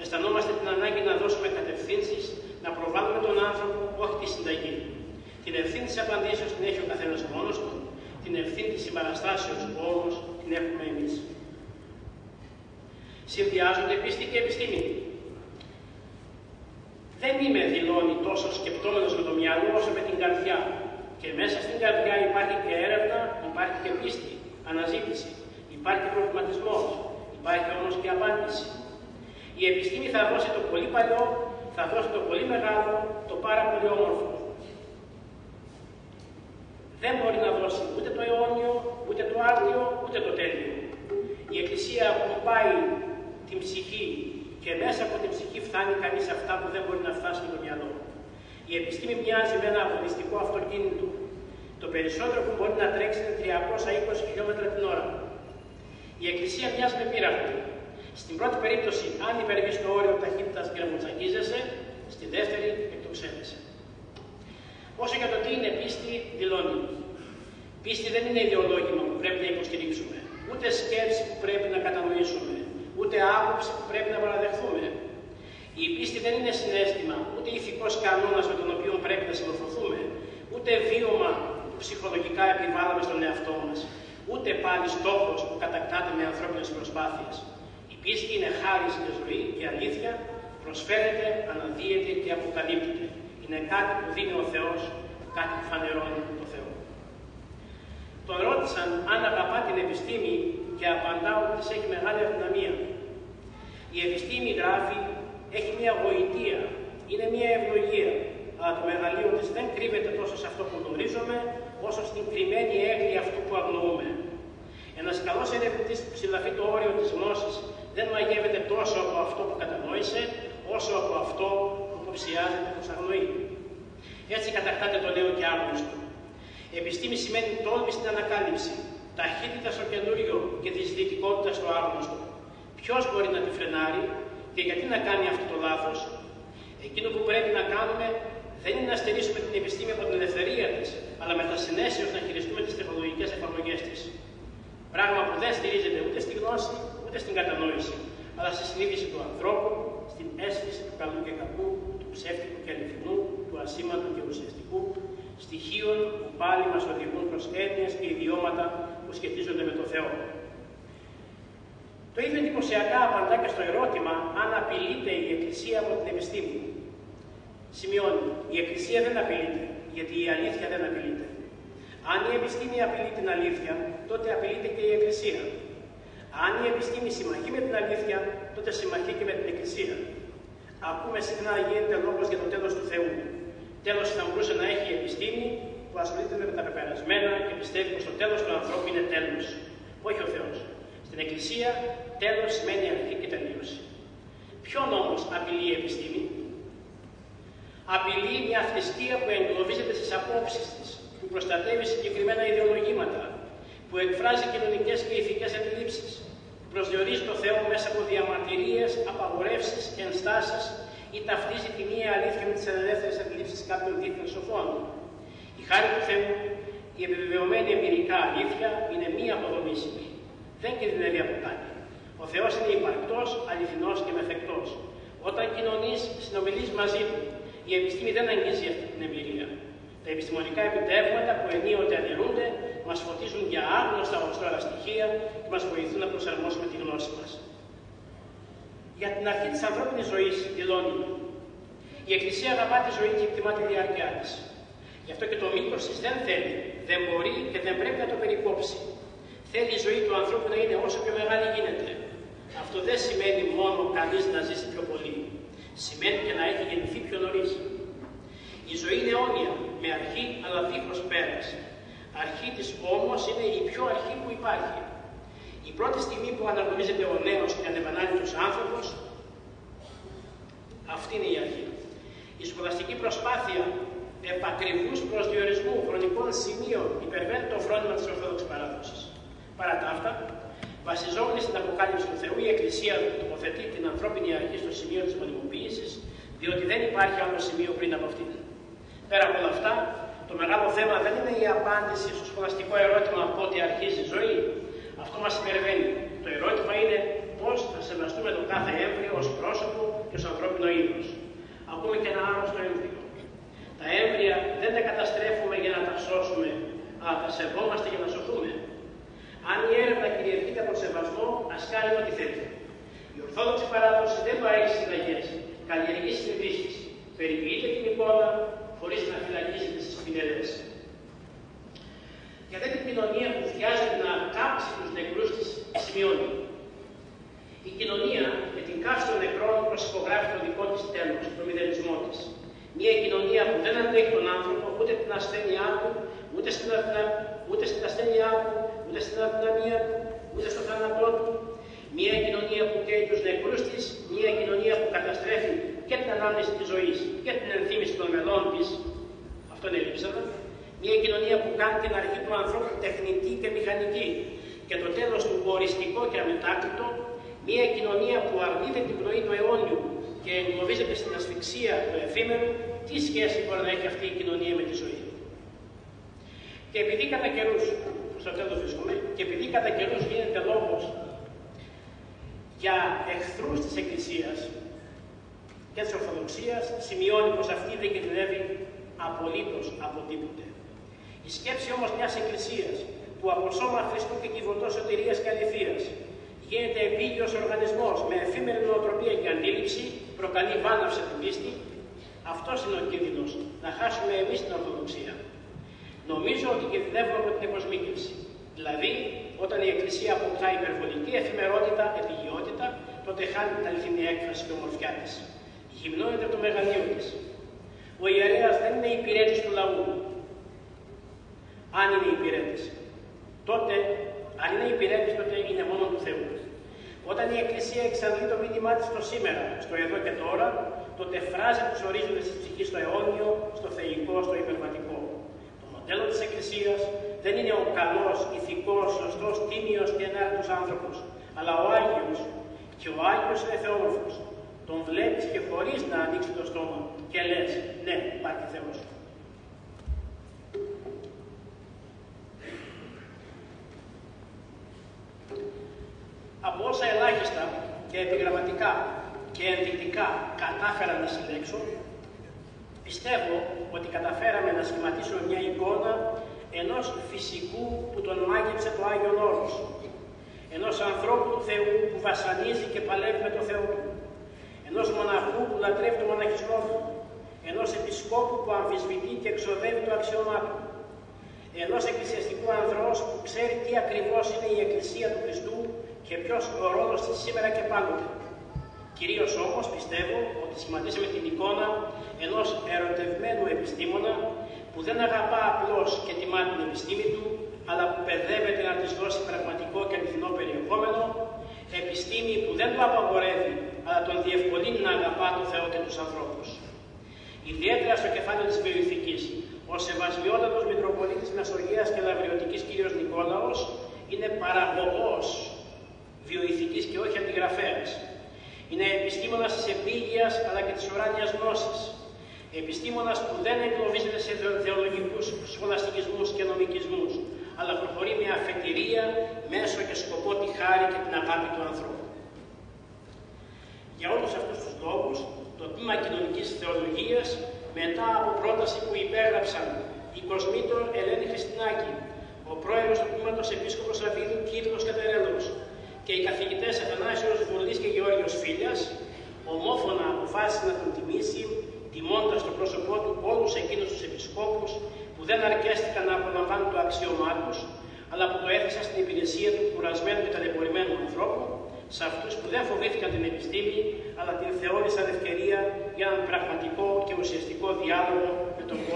αισθανόμαστε την ανάγκη να δώσουμε κατευθύνσεις, να προβάλλουμε τον άνθρωπο, όχι τη συνταγή. Την ευθύνη της απαντήσεως την έχει ο καθένας μόνος του, την ευθύνη της συμπαραστάσεως όμως την έχουμε εμείς. Συνδυάζονται πίστη και επιστήμη. Δεν είμαι δηλώνει τόσο σκεπτόμενος με το μυαλό όσο με την καρδιά. Και μέσα στην καρδιά υπάρχει και έρευνα, υπάρχει και πίστη, αναζήτηση, υπάρχει προβληματισμός, υπάρχει όμως και απάντηση. Η επιστήμη θα δώσει το πολύ παλιό, θα δώσει το πολύ μεγάλο, το πάρα πολύ όμορφο. Δεν μπορεί να δώσει ούτε το αιώνιο, ούτε το άρτιο, ούτε το τέλειο. Η Εκκλησία πάει την ψυχή και μέσα από την ψυχή φτάνει κανείς αυτά που δεν μπορεί να φτάσει με το μυαλό. Η επιστήμη μοιάζει με ένα αγωνιστικό αυτοκίνητο. Το περισσότερο που μπορεί να τρέξει είναι 320 χιλιόμετρα την ώρα. Η Εκκλησία μοιάζει με πύραυλο. Στην πρώτη περίπτωση, αν υπερβείς το όριο ταχύτητας γκρεμουτζακίζεσαι, στη δεύτερη εκτοξεύεσαι. Όσο για το τι είναι πίστη, δηλώνει. Πίστη δεν είναι ιδεολόγημα που πρέπει να υποστηρίξουμε, ούτε σκέψη που πρέπει να κατανοήσουμε, ούτε άποψη που πρέπει να παραδεχθούμε. Η πίστη δεν είναι συνέστημα, ούτε ηθικός κανόνας με τον οποίο πρέπει να συμμορφωθούμε, ούτε βίωμα που ψυχολογικά επιβάλλαμε στον εαυτό μας, ούτε πάλι στόχος που κατακτάται με ανθρώπινες προσπάθειες. Η πίστη είναι χάρη στη ζωή και αλήθεια, προσφέρεται, αναδύεται και αποκαλύπτεται. Είναι κάτι που δίνει ο Θεός, κάτι που φανερώνει το Θεό. Τον ρώτησαν αν αγαπά την επιστήμη και απαντά ότι της έχει μεγάλη αδυναμία. Η επιστήμη γράφει, έχει μια γοητεία, είναι μια ευλογία, αλλά το μεγαλείο της δεν κρύβεται τόσο σε αυτό που γνωρίζουμε, όσο στην κρυμμένη έγκλη αυτού που αγνοούμε. Ένας καλός ερευνητής που ψηλαφεί το όριο της γνώσης δεν μαγεύεται τόσο από αυτό που κατανόησε, όσο από αυτό που υποψιάζεται πω αγνοεί. Έτσι κατακτάται το νέο και άγνωστο. Επιστήμη σημαίνει τόλμη στην ανακάλυψη, ταχύτητας στο καινούριο και της ζητητικότητα στο άγνωστο. Ποιος μπορεί να τη φρενάρει και γιατί να κάνει αυτό το λάθος; Εκείνο που πρέπει να κάνουμε δεν είναι να στερήσουμε την επιστήμη από την ελευθερία της, αλλά με τα συνέσεω να χειριστούμε τις τεχνολογικές εφαρμογές της. Πράγμα που δεν στηρίζεται ούτε στη γνώση, ούτε στην κατανόηση, αλλά στη συνείδηση του ανθρώπου, στην αίσθηση του καλού και κακού, του ψεύτικου και αληθινού, του ασήμαντου και ουσιαστικού, στοιχείων που πάλι μας οδηγούν προς έννοιες και ιδιώματα που σχετίζονται με τον Θεό. Το ίδιο εντυπωσιακά απαντά και στο ερώτημα αν απειλείται η Εκκλησία από την επιστήμη. Σημειώνει, η Εκκλησία δεν απειλείται, γιατί η αλήθεια δεν απειλείται. Αν η επιστήμη απειλεί την αλήθεια, τότε απειλείται και η Εκκλησία. Αν η επιστήμη συμμαχεί με την αλήθεια, τότε συμμαχεί και με την Εκκλησία. Ακούμε συχνά γίνεται λόγος για το τέλος του Θεού. Τέλος θα μπορούσε να έχει η επιστήμη που ασχολείται με τα πεπερασμένα και πιστεύει πως το τέλος του ανθρώπου είναι τέλος. Όχι ο Θεός. Στην Εκκλησία, τέλος σημαίνει αρχή και τελείωση. Ποιον όμως απειλεί η επιστήμη, απειλεί μια θρησκεία που εγκλωβίζεται στις απόψεις της, που προστατεύει συγκεκριμένα ιδεολογήματα, που εκφράζει κοινωνικές και ηθικές αντιλήψεις, που προσδιορίζει το Θεό μέσα από διαμαρτυρίες, απαγορεύσεις, ενστάσεις ή ταυτίζει τη μία αλήθεια με τις ελεύθερες αντιλήψεις κάποιων δίθεν σοφών. Η χάρη του Θεού, η επιβεβαιωμένη εμπειρικά αλήθεια, είναι μία αποδομήσιμη. Δεν κινδυνεύει από κάτι. Ο Θεός είναι υπαρκτός, αληθινός και μεθεκτός. Όταν κοινωνείς, συνομιλείς μαζί του. Η επιστήμη δεν αγγίζει αυτή την εμπειρία. Τα επιστημονικά επιτεύγματα που ενίοτε αναιρούνται μας φωτίζουν για άγνωστα ω τώρα στοιχεία και μας βοηθούν να προσαρμόσουμε τη γνώση μας. Για την αρχή της ανθρώπινης ζωής δηλώνει η Εκκλησία αγαπά τη ζωή και εκτιμά τη διάρκεια της. Γι' αυτό και το μήκος της δεν θέλει, δεν μπορεί και δεν πρέπει να το περικόψει. Θέλει η ζωή του ανθρώπου να είναι όσο πιο μεγάλη γίνεται. δεν σημαίνει μόνο κανείς να ζήσει πιο πολύ. Σημαίνει και να έχει γεννηθεί πιο νωρίς. Η ζωή είναι αιώνια, με αρχή αλλά δίχως πέρας. Αρχή της όμως είναι η πιο αρχή που υπάρχει. Η πρώτη στιγμή που αναγνωρίζεται ο νέος και ανεπανάληπτος άνθρωπος, αυτή είναι η αρχή. Η σπουδαστική προσπάθεια επακριβούς προσδιορισμού χρονικών σημείων υπερβαίνει το φρόνημα της Ορθόδοξης Παράδοσης. Παρά τα αυτά, βασιζόμενη στην αποκάλυψη του Θεού, η Εκκλησία τοποθετεί την ανθρώπινη αρχή στο σημείο της μονιμοποίησης, διότι δεν υπάρχει άλλο σημείο πριν από αυτήν. Πέρα από όλα αυτά, το μεγάλο θέμα δεν είναι η απάντηση στο σπουδαστικό ερώτημα πότε αρχίζει η ζωή; Αυτό μας υπερβαίνει. Το ερώτημα είναι πώς θα σεβαστούμε το κάθε έμβριο ως πρόσωπο και ως ανθρώπινο είδος. Ακούμε και ένα άρρωστο έμβριο. Τα έμβρια δεν τα καταστρέφουμε για να τα σώσουμε, αλλά τα σεβόμαστε για να σωθούμε. Αν η έρευνα κυριαρχείται από σεβασμό, ας κάνει ό,τι θέλει. Η Ορθόδοξη παράδοση δεν παρέχει συνταγέ, καλλιεργεί συνειδήσει, περιποιείται την εικόνα χωρίς να φυλακίζεται στι πινελέ. Για την κοινωνία που βιάζεται να κάψει τους νεκρούς της, σημειώνει. Η κοινωνία με την καύση των νεκρών προσυπογράφει το δικό της τέλος, το μηδενισμό της. Μια κοινωνία που δεν αντέχει τον άνθρωπο, ούτε την ασθένειά του, ούτε στην, ούτε στην ασθένειά του, ούτε στην αδυναμία του, ούτε στο θάνατό του. Μια κοινωνία που καίει τους νεκρούς της, μια κοινωνία που καταστρέφει και την ανάμνηση της ζωής και την ενθύμηση των μελών της. Αυτό είναι λείψανα. Μια κοινωνία που κάνει την αρχή του ανθρώπου τεχνητή και μηχανική και το τέλος του οριστικό και αμετάκλητο. Μια κοινωνία που αρνείται την πνοή του αιώνιου και εγκλωβίζεται στην ασφυξία του εφήμερου, τι σχέση μπορεί να έχει αυτή η κοινωνία με τη ζωή. Και επειδή κατά καιρούς, στο τέλος βρίσκομαι, και επειδή κατά καιρούς γίνεται λόγος για εχθρούς της Εκκλησίας και της Ορθοδοξίας, σημειώνει πως αυτή δεν κινδυνεύει απολύτως από τίποτε. Η σκέψη όμως μιας Εκκλησίας που από σώμα Χριστού και κυβωτός σωτηρίας και αληθείας γίνεται επίγειος οργανισμός με εφήμερη νοοτροπία και αντίληψη, προκαλεί βάναυση την πίστη, αυτός είναι ο κίνδυνος, να χάσουμε εμείς την Ορθοδοξία. Νομίζω ότι κινδυνεύουμε από την εκοσμίκευση. Δηλαδή, όταν η Εκκλησία αποκτά υπερβολική εφημερότητα, επιγειότητα, τότε χάνει την αληθινή έκφραση και ομορφιά της. Γυμνώνεται από το μεγαλείο της. Ο ιερέας δεν είναι υπηρέτης του λαού. Αν είναι υπηρέτης. Τότε, αν είναι υπηρέτης, τότε είναι μόνο του Θεού. Όταν η Εκκλησία εξαντλεί το μήνυμά της στο σήμερα, στο εδώ και τώρα, τότε φράζει τους ορίζοντες της ψυχής στο αιώνιο, στο θεϊκό, στο υπερβατικό. Το μοντέλο της Εκκλησίας δεν είναι ο καλός, ηθικός, σωστός, τίμιος και ενάρετος άνθρωπος, αλλά ο Άγιος. Και ο Άγιος είναι θεόμορφος. Τον βλέπεις και χωρίς να ανοίξει το στόμα και λες, ναι, υπάρχει Θεός. Επιγραμματικά και ενδεικτικά κατάφερα να συλλέξω, πιστεύω ότι καταφέραμε να σχηματίσουμε μια εικόνα ενός φυσικού που τον μάγεψε το Άγιο Όρος, ενός ανθρώπου του Θεού που βασανίζει και παλεύει με το Θεό του, ενός μοναχού που λατρεύει το μοναχισμό του, ενός επισκόπου που αμφισβητεί και εξοδεύει το αξιωμά του, ενός εκκλησιαστικού ανδρός που ξέρει τι ακριβώς είναι η Εκκλησία του Χριστού και ποιος ο ρόλος της σήμερα και πάντοτε. Κυρίως όμως πιστεύω ότι σχηματίσαμε την εικόνα ενός ερωτευμένου επιστήμονα που δεν αγαπά απλώς και τιμά την επιστήμη του, αλλά που παιδεύεται να της δώσει πραγματικό και αληθινό περιεχόμενο, επιστήμη που δεν το απαγορεύει, αλλά τον διευκολύνει να αγαπά τον Θεό και τους ανθρώπους. Ιδιαίτερα στο κεφάλαιο της βιοειθικής, ο Σεβασμιότατος Μητροπολίτης Μεσογείας και Λαβριωτικής κ. Νικόλαος είναι παραγωγός βιοειθικής και όχι αντιγραφέας. Είναι επιστήμονας της επίγειας αλλά και της ουράνιας γνώσης. Επιστήμονας που δεν εγκλωβίζεται σε θεολογικούς σχολαστικισμούς και νομικισμούς, αλλά προχωρεί με αφετηρία, μέσω και σκοπό τη χάρη και την αγάπη του ανθρώπου. Για όλους αυτούς τους λόγους, το τμήμα κοινωνικής θεολογίας, μετά από πρόταση που υπέγραψαν η Κοσμήτων Ελένη Χριστινάκη, ο πρόεδρος του τμήματος Επίσκοπος Αβίδου Κύριος Κατερέλος και οι καθηγητές Αθανάσιος Βουλής και Γεώργιος Φίλιας, ομόφωνα αποφάσισε να τον τιμήσει, τιμώντας το πρόσωπό του όλους εκείνους τους επισκόπους που δεν αρκέστηκαν να απολαμβάνουν το αξίωμά τους, αλλά που το έθεσαν στην υπηρεσία του κουρασμένου και ταλαιπωρημένου ανθρώπου, σε αυτούς που δεν φοβήθηκαν την επιστήμη, αλλά την θεώρησαν ευκαιρία για έναν πραγματικό και ουσιαστικό διάλογο με τον κόσμο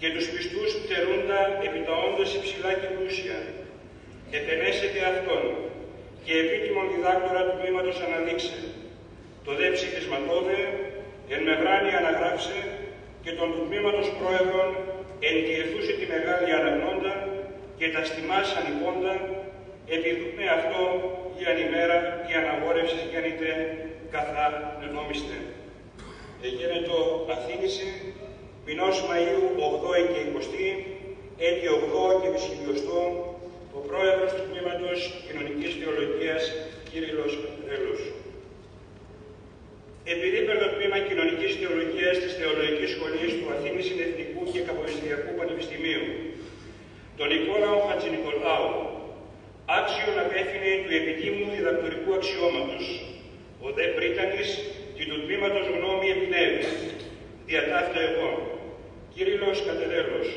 και τους πιστούς πτερούντα επιταώντας υψηλά και πλούσια. Επενέσετε αυτόν και επίτιμον διδάκτορα του τμήματος αναδείξε. Το δε ψηφισματόδε εν μευράνη αναγράψε και τον του τμήματος πρόεδρον εν διεθούσε τη μεγάλη αναγνώντα και τα στιμάς ανυπώντα επιδούμε αυτό η ανημέρα η αναγόρευση γέννηται καθά νενόμιστε. Εγένετο Αθήνηση μηνός Μαΐου 8 και 20, έτη 8 και 20, ο πρόεδρος του Τμήματος Κοινωνικής Θεολογίας, Κύριλος Ρέλος. Επειδή το Τμήμα Κοινωνικής Θεολογίας της Θεολογικής Σχολής του Αθήνης Συνεθνικού και Καποδιστριακού Πανεπιστημίου, τον Νικόλαο Χατζηνικολάου, άξιον απέφυνε του επιτήμου διδακτορικού αξιώματος, ο δε πρίτανης και του Τμήματος Γνώμη Επινέβης, διατάφτα εγώ, Κύριλος Κατερέλος,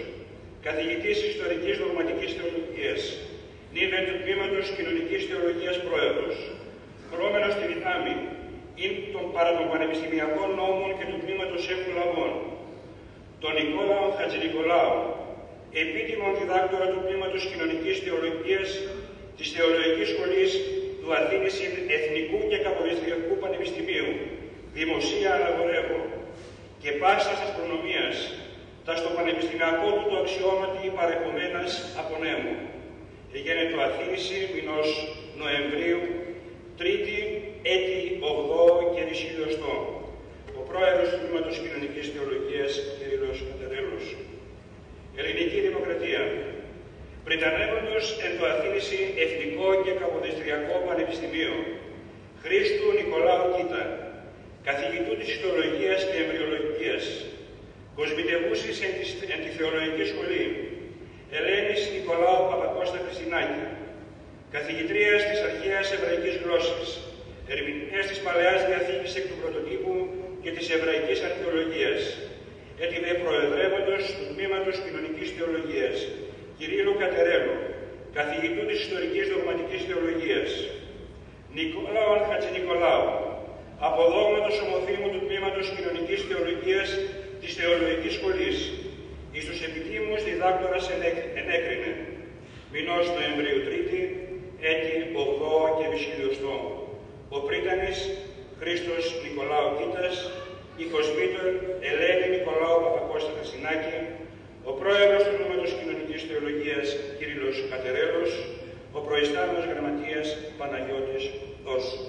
καθηγητής Ιστορικής Δογματικής Θεολογίας, νύβεν του Τμήματος Κοινωνικής Θεολογίας Πρόεδρος, χρώμενος στη δυνάμει, είναι των παρά των πανεπιστημιακών νόμων και του Τμήματος Έχου Λαβών, τον Νικόλαο Χατζηνικολάου, επίτιμον διδάκτορα του Τμήματος Κοινωνικής Θεολογίας της Θεολογικής Σχολής του Αθήνης Εθνικού και Καποδιστριακού Πανεπιστημίου, δημοσία αναγορεύω, και πάσα της προνομίας, τα στο πανεπιστημιακό του το αξιώματι παρεχομένας από νέμου. Εγένε το Αθήνηση μηνός Νοεμβρίου, τρίτη έτη 8 και δυσχυλιοστό. Ο πρόεδρος του Τμήματος Κοινωνικής Θεολογίας, Κύριος Κατερέλος. Ελληνική Δημοκρατία. Πριτανεύοντος εν το Αθήνηση Εθνικό και Καποδιστριακό Πανεπιστημίο. Χρήστου Νικολάου Κίτα. Καθηγητού της Ιστολογίας και Εμβριολογίας. Κοσμητευούσης εν, εν τη Θεολογική Σχολή. Ελένης Νικολάου Παπακώστα Χριστινάκη. Καθηγητρίας της Αρχαίας Εβραϊκής Γλώσσης. Ερμηνείας της Παλαιάς Διαθήκης εκ του Πρωτοτύπου και της Εβραϊκής Αρχαιολογίας. έτη δε προεδρεύοντος του Τμήματος Κοινωνικής Θεολογίας, Κυρίλου Κατερέλου, καθηγητού της Ιστορικής Δογματικής Θεολογίας, Νικόλαου Χατζηνικολάου, αποδόγματος ομοθήμου του Τμήματος Κοινωνικής Θεολογίας της Θεολογικής Σχολής, εις τους επιτήμους διδάκτορας ενέκρινε, μηνός Νοεμβρίου 3η, έτη 8 και βυσχυλιοστό. Ο πρίτανης Χρήστος Νικολάου Κίτας, η Κοσμήτωρ Ελένη Νικολάου Παπακώστα Χασινάκη, ο πρόεδρος του Νόματος Κοινωνικής Θεολογίας Κύριλος Κατερέλος, ο προϊστάμενος γραμματείας Παναγιώτης Δόσου.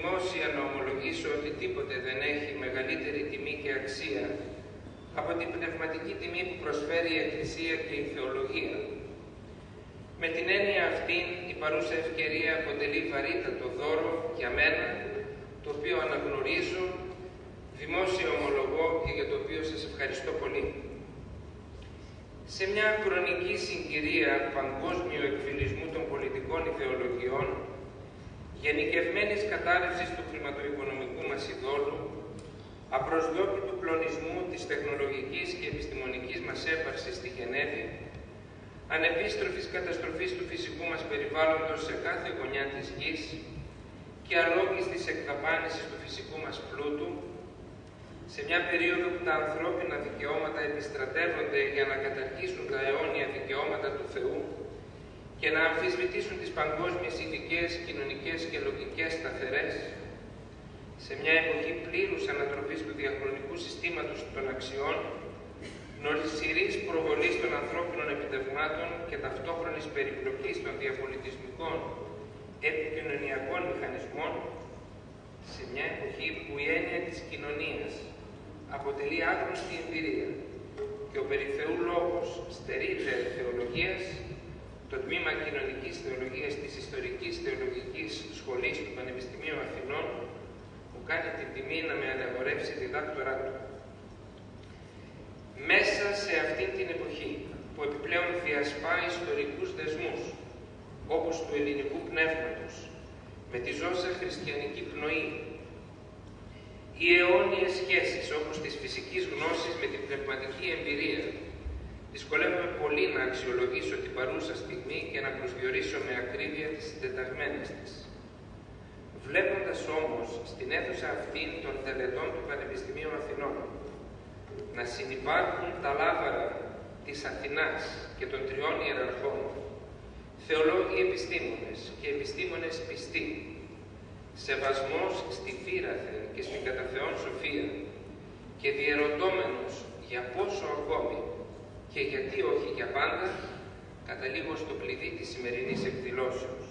Δημόσια να ομολογήσω ότι τίποτε δεν έχει μεγαλύτερη τιμή και αξία από την πνευματική τιμή που προσφέρει η Εκκλησία και η Θεολογία. Με την έννοια αυτήν η παρούσα ευκαιρία αποτελεί βαρύτατο δώρο για μένα, το οποίο αναγνωρίζω, δημόσια ομολογώ και για το οποίο σας ευχαριστώ πολύ. Σε μια χρονική συγκυρία παγκόσμιου εκφυλισμού των πολιτικών ιδεολογιών, γενικευμένης κατάρρευσης του χρηματοοικονομικού μας ειδόλου, απροσδόκητου πλονισμού της τεχνολογικής και επιστημονικής μας έπαρσης στη Γενέβη, ανεπίστροφης καταστροφής του φυσικού μας περιβάλλοντος σε κάθε γωνιά της γης και αλόγιστης εκδαπάνησης του φυσικού μας πλούτου, σε μια περίοδο που τα ανθρώπινα δικαιώματα επιστρατεύονται για να καταργήσουν τα αιώνια δικαιώματα του Θεού και να αμφισβητήσουν τις παγκόσμιες ηθικές, κοινωνικές και λογικές σταθερές, σε μια εποχή πλήρους ανατροπής του διαχρονικού συστήματος των αξιών, νοσηρής προβολής των ανθρώπινων επιτευγμάτων και ταυτόχρονης περιπλοκής των διαπολιτισμικών επικοινωνιακών μηχανισμών, σε μια εποχή που η έννοια της κοινωνίας αποτελεί άγνωστη εμπειρία και ο περιθεού λόγος στερείται θεολογίας, το τμήμα κοινωνικής θεολογίας της Ιστορικής Θεολογικής Σχολής του Πανεπιστημίου Αθηνών μου κάνει την τιμή να με αναγορεύσει διδάκτορά του. Μέσα σε αυτή την εποχή που επιπλέον διασπά ιστορικούς δεσμούς όπως του ελληνικού πνεύματος με τη ζώσα χριστιανική πνοή οι αιώνιες σχέσεις όπως της φυσικής γνώσης με την πνευματική εμπειρία δυσκολεύομαι πολύ να αξιολογήσω την παρούσα στιγμή και να προσδιορίσω με ακρίβεια τις συντεταγμένες της. Βλέποντας όμως στην αίθουσα αυτή των τελετών του Πανεπιστημίου Αθηνών να συνεπάρχουν τα λάβαρα της Αθηνάς και των τριών ιεραρχών, θεολόγοι επιστήμονες και επιστήμονες πιστοί, σεβασμός στη φύραθε και στην κατά Θεόν σοφία και διερωτώμενος για πόσο ακόμη και γιατί όχι για πάντα, καταλήγω στο κλειδί της σημερινής εκδηλώσεως.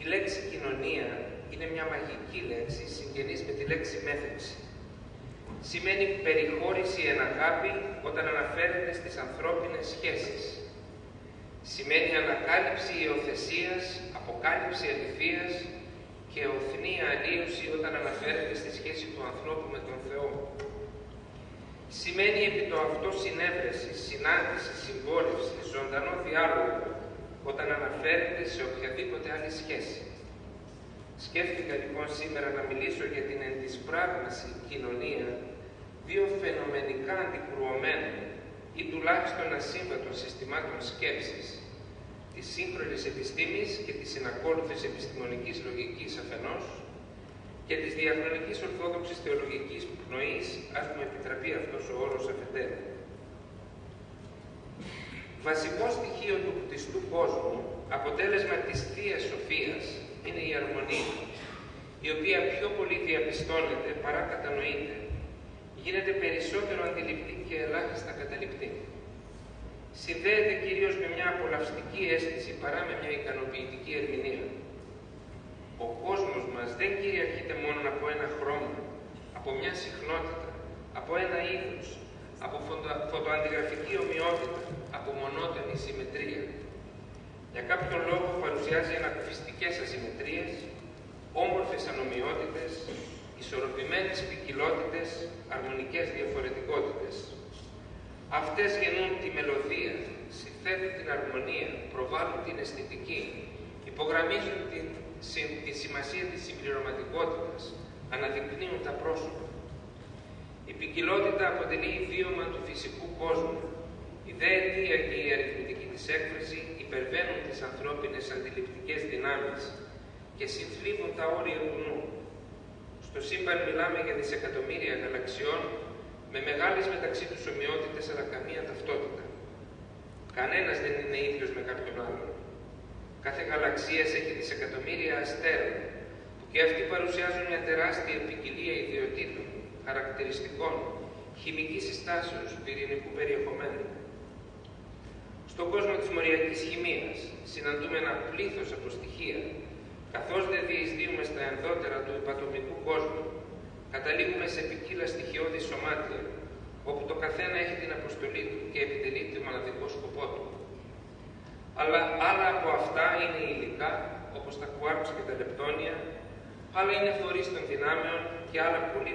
Η λέξη κοινωνία είναι μια μαγική λέξη, συγγενής με τη λέξη μέθεξη. Σημαίνει περιχώρηση εν αγάπη όταν αναφέρεται στις ανθρώπινες σχέσεις. Σημαίνει ανακάλυψη υιοθεσίας, αποκάλυψη αληθείας και οθνή αλλίωση όταν αναφέρεται στη σχέση του ανθρώπου με τον Θεό. Σημαίνει επί το αυτό συνέβρεση, συνάντηση, συμπόρευση, ζωντανό διάλογο όταν αναφέρεται σε οποιαδήποτε άλλη σχέση. Σκέφτηκα λοιπόν σήμερα να μιλήσω για την εντισπράγμαση κοινωνία δύο φαινομενικά αντικρουωμένων ή τουλάχιστον ασύμβατων συστημάτων σκέψης της σύγχρονης επιστήμης και της συνακόλουθης επιστημονικής λογικής αφενός και της διαχρονικής ορθόδοξης θεολογικής πνοής, ας μου επιτραπεί αυτός ο όρος αφεντέρου. Βασικό στοιχείο του κτιστού κόσμου, αποτέλεσμα της Θείας Σοφίας, είναι η αρμονία, η οποία πιο πολύ διαπιστώνεται παρά κατανοείται, γίνεται περισσότερο αντιληπτή και ελάχιστα καταληπτή. Συνδέεται κυρίως με μια απολαυστική αίσθηση παρά με μια ικανοποιητική ερμηνεία. Ο κόσμος μας δεν κυριαρχείται μόνο από ένα χρώμα, από μια συχνότητα, από ένα είδος, από φωτοαντιγραφική ομοιότητα, από μονότονη συμμετρία. Για κάποιον λόγο παρουσιάζει ανακουφιστικές ασυμμετρίες, όμορφες ανομοιότητες, ισορροπημένες ποικιλότητες, αρμονικές διαφορετικότητες. Αυτές γεννούν τη μελωδία, συνθέτουν την αρμονία, προβάλλουν την αισθητική, υπογραμμίζουν την, τη σημασία της συμπληρωματικότητας, αναδεικνύουν τα πρόσωπα. Η ποικιλότητα αποτελεί βίωμα του φυσικού κόσμου. Η δε αιτία και η αριθμητική της έκφραση υπερβαίνουν τις ανθρώπινες αντιληπτικές δυνάμεις και συνθλίβουν τα όρια του νου. Στο σύμπαν μιλάμε για δισεκατομμύρια γαλαξιών με μεγάλες μεταξύ τους ομοιότητες αλλά καμία ταυτότητα. Κανένας δεν είναι ίδιος με κάποιον άλλον. Κάθε γαλαξία έχει δισεκατομμύρια αστέρων που και αυτοί παρουσιάζουν μια τεράστια ποικιλία ιδιωτήτων, χαρακτηριστικών, χημικής συστάσεως, πυρηνικού περιεχομένου. Στον κόσμο της μοριακής χημίας συναντούμε ένα πλήθος από στοιχεία, καθώς δεν διεισδύουμε στα ενδότερα του υπατομικού κόσμου, καταλήγουμε σε ποικίλα στοιχειώδη σωμάτια, όπου το καθένα έχει την αποστολή του και επιτελεί το μοναδικό σκοπό του. Αλλά άλλα από αυτά είναι υλικά, όπως τα κουάρτς και τα λεπτόνια, άλλα είναι φορείς των δυνάμεων και άλλα πολύ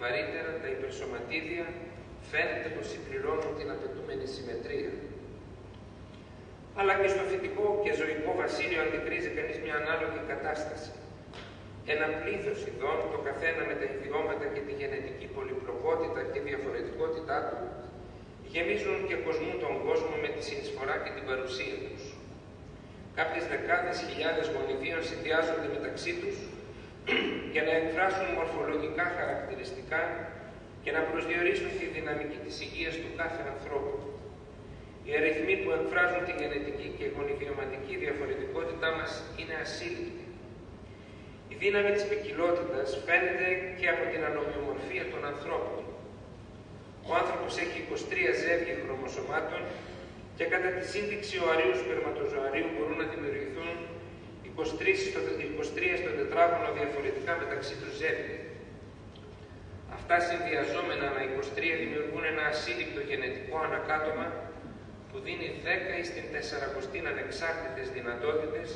βαρύτερα, τα υπερσωματίδια, φαίνεται πως συμπληρώνουν την απαιτούμενη συμμετρία. Αλλά και στο φυτικό και ζωικό βασίλειο αντικρίζει κανείς μια ανάλογη κατάσταση. Ένα πλήθος ειδών, το καθένα με τα ιδιώματα και τη γενετική πολυπλοκότητα και διαφορετικότητά του, γεμίζουν και κοσμούν τον κόσμο με τη συνεισφορά και την παρουσία τους. Κάποιες δεκάδες χιλιάδες γονιδίων συνδυάζονται μεταξύ τους για να εκφράσουν μορφολογικά χαρακτηριστικά και να προσδιορίσουν τη δυναμική της υγείας του κάθε ανθρώπου. Οι αριθμοί που εκφράζουν τη γενετική και γονιδιωματική διαφορετικότητά μας είναι ασύλληπτοι. Η δύναμη της ποικιλότητας φαίνεται και από την ανομοιομορφία των ανθρώπων. Ο άνθρωπος έχει 23 ζεύγια χρωμοσωμάτων και κατά τη σύνδεξη οαρίου σπερματοζωαρίου μπορούν να δημιουργηθούν 23 στο, 23 στο τετράγωνο διαφορετικά μεταξύ τους ζεύγια. Αυτά συνδυαζόμενα με 23 δημιουργούν ένα ασύλληπτο γενετικό ανακάτωμα που δίνει 10 στην 40 ανεξάρτητες δυνατότητες,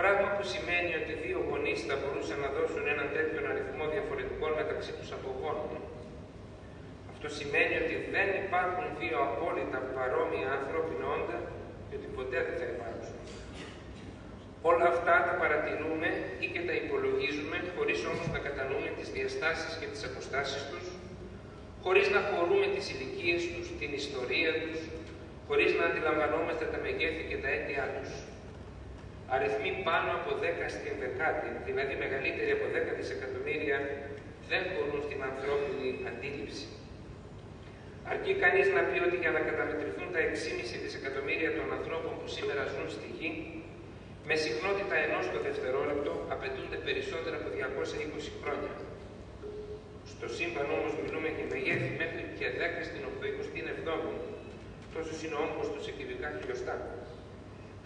πράγμα που σημαίνει ότι δύο γονείς θα μπορούσαν να δώσουν έναν τέτοιο αριθμό διαφορετικών μεταξύ τους απογόνων. Αυτό σημαίνει ότι δεν υπάρχουν δύο απόλυτα παρόμοια ανθρώπινα όντα και ότι ποτέ δεν θα υπάρξουν. Όλα αυτά τα παρατηρούμε ή και τα υπολογίζουμε, χωρίς όμως να κατανοούμε τις διαστάσεις και τις αποστάσεις τους, χωρίς να χωρούμε τις ηλικίες τους, την ιστορία τους, χωρίς να αντιλαμβανόμαστε τα μεγέθη και τα αίτια τους. αριθμοί πάνω από 10 στην δεκάτη, δηλαδή μεγαλύτεροι από 10 δισεκατομμύρια, δεν μπορούν στην ανθρώπινη αντίληψη. Αρκεί κανείς να πει ότι για να καταμετρηθούν τα 6,5 δισεκατομμύρια των ανθρώπων που σήμερα ζουν στη γη, με συχνότητα ενός το δευτερόλεπτο απαιτούνται περισσότερα από 220 χρόνια. Στο σύμπαν όμως μιλούμε για μεγέθη μέχρι και 10 στην 87η. Τόσο είναι ο όγκος τους σε κυβικά χιλιοστά.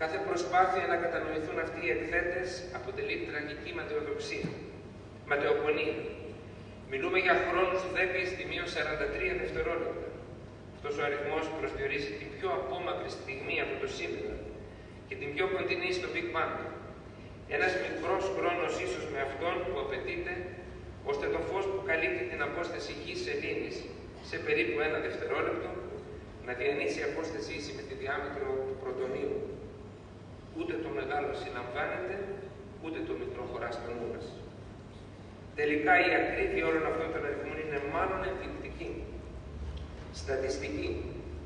Κάθε προσπάθεια να κατανοηθούν αυτοί οι εκθέτες αποτελεί τραγική ματαιοδοξία, ματαιοπονία. Μιλούμε για χρόνους 10 στη 43 δευτερόλεπτα. Αυτός ο αριθμός προσδιορίζει την πιο απόμακρη στιγμή από το σήμερα και την πιο κοντινή στο Big Bang. Ένας μικρός χρόνος ίσως με αυτόν που απαιτείται ώστε το φως που καλύπτει την απόσταση γης σελήνης σε περίπου ένα δευτερόλεπτο να διανύσει απόσταση ίση με τη διάμετρο του πρωτονίου. Ούτε το μεγάλο συλλαμβάνεται, ούτε το μικρό χωρά στον νου μας. Τελικά η ακρίβεια όλων αυτών των αριθμών είναι μάλλον ενδεικτική, στατιστική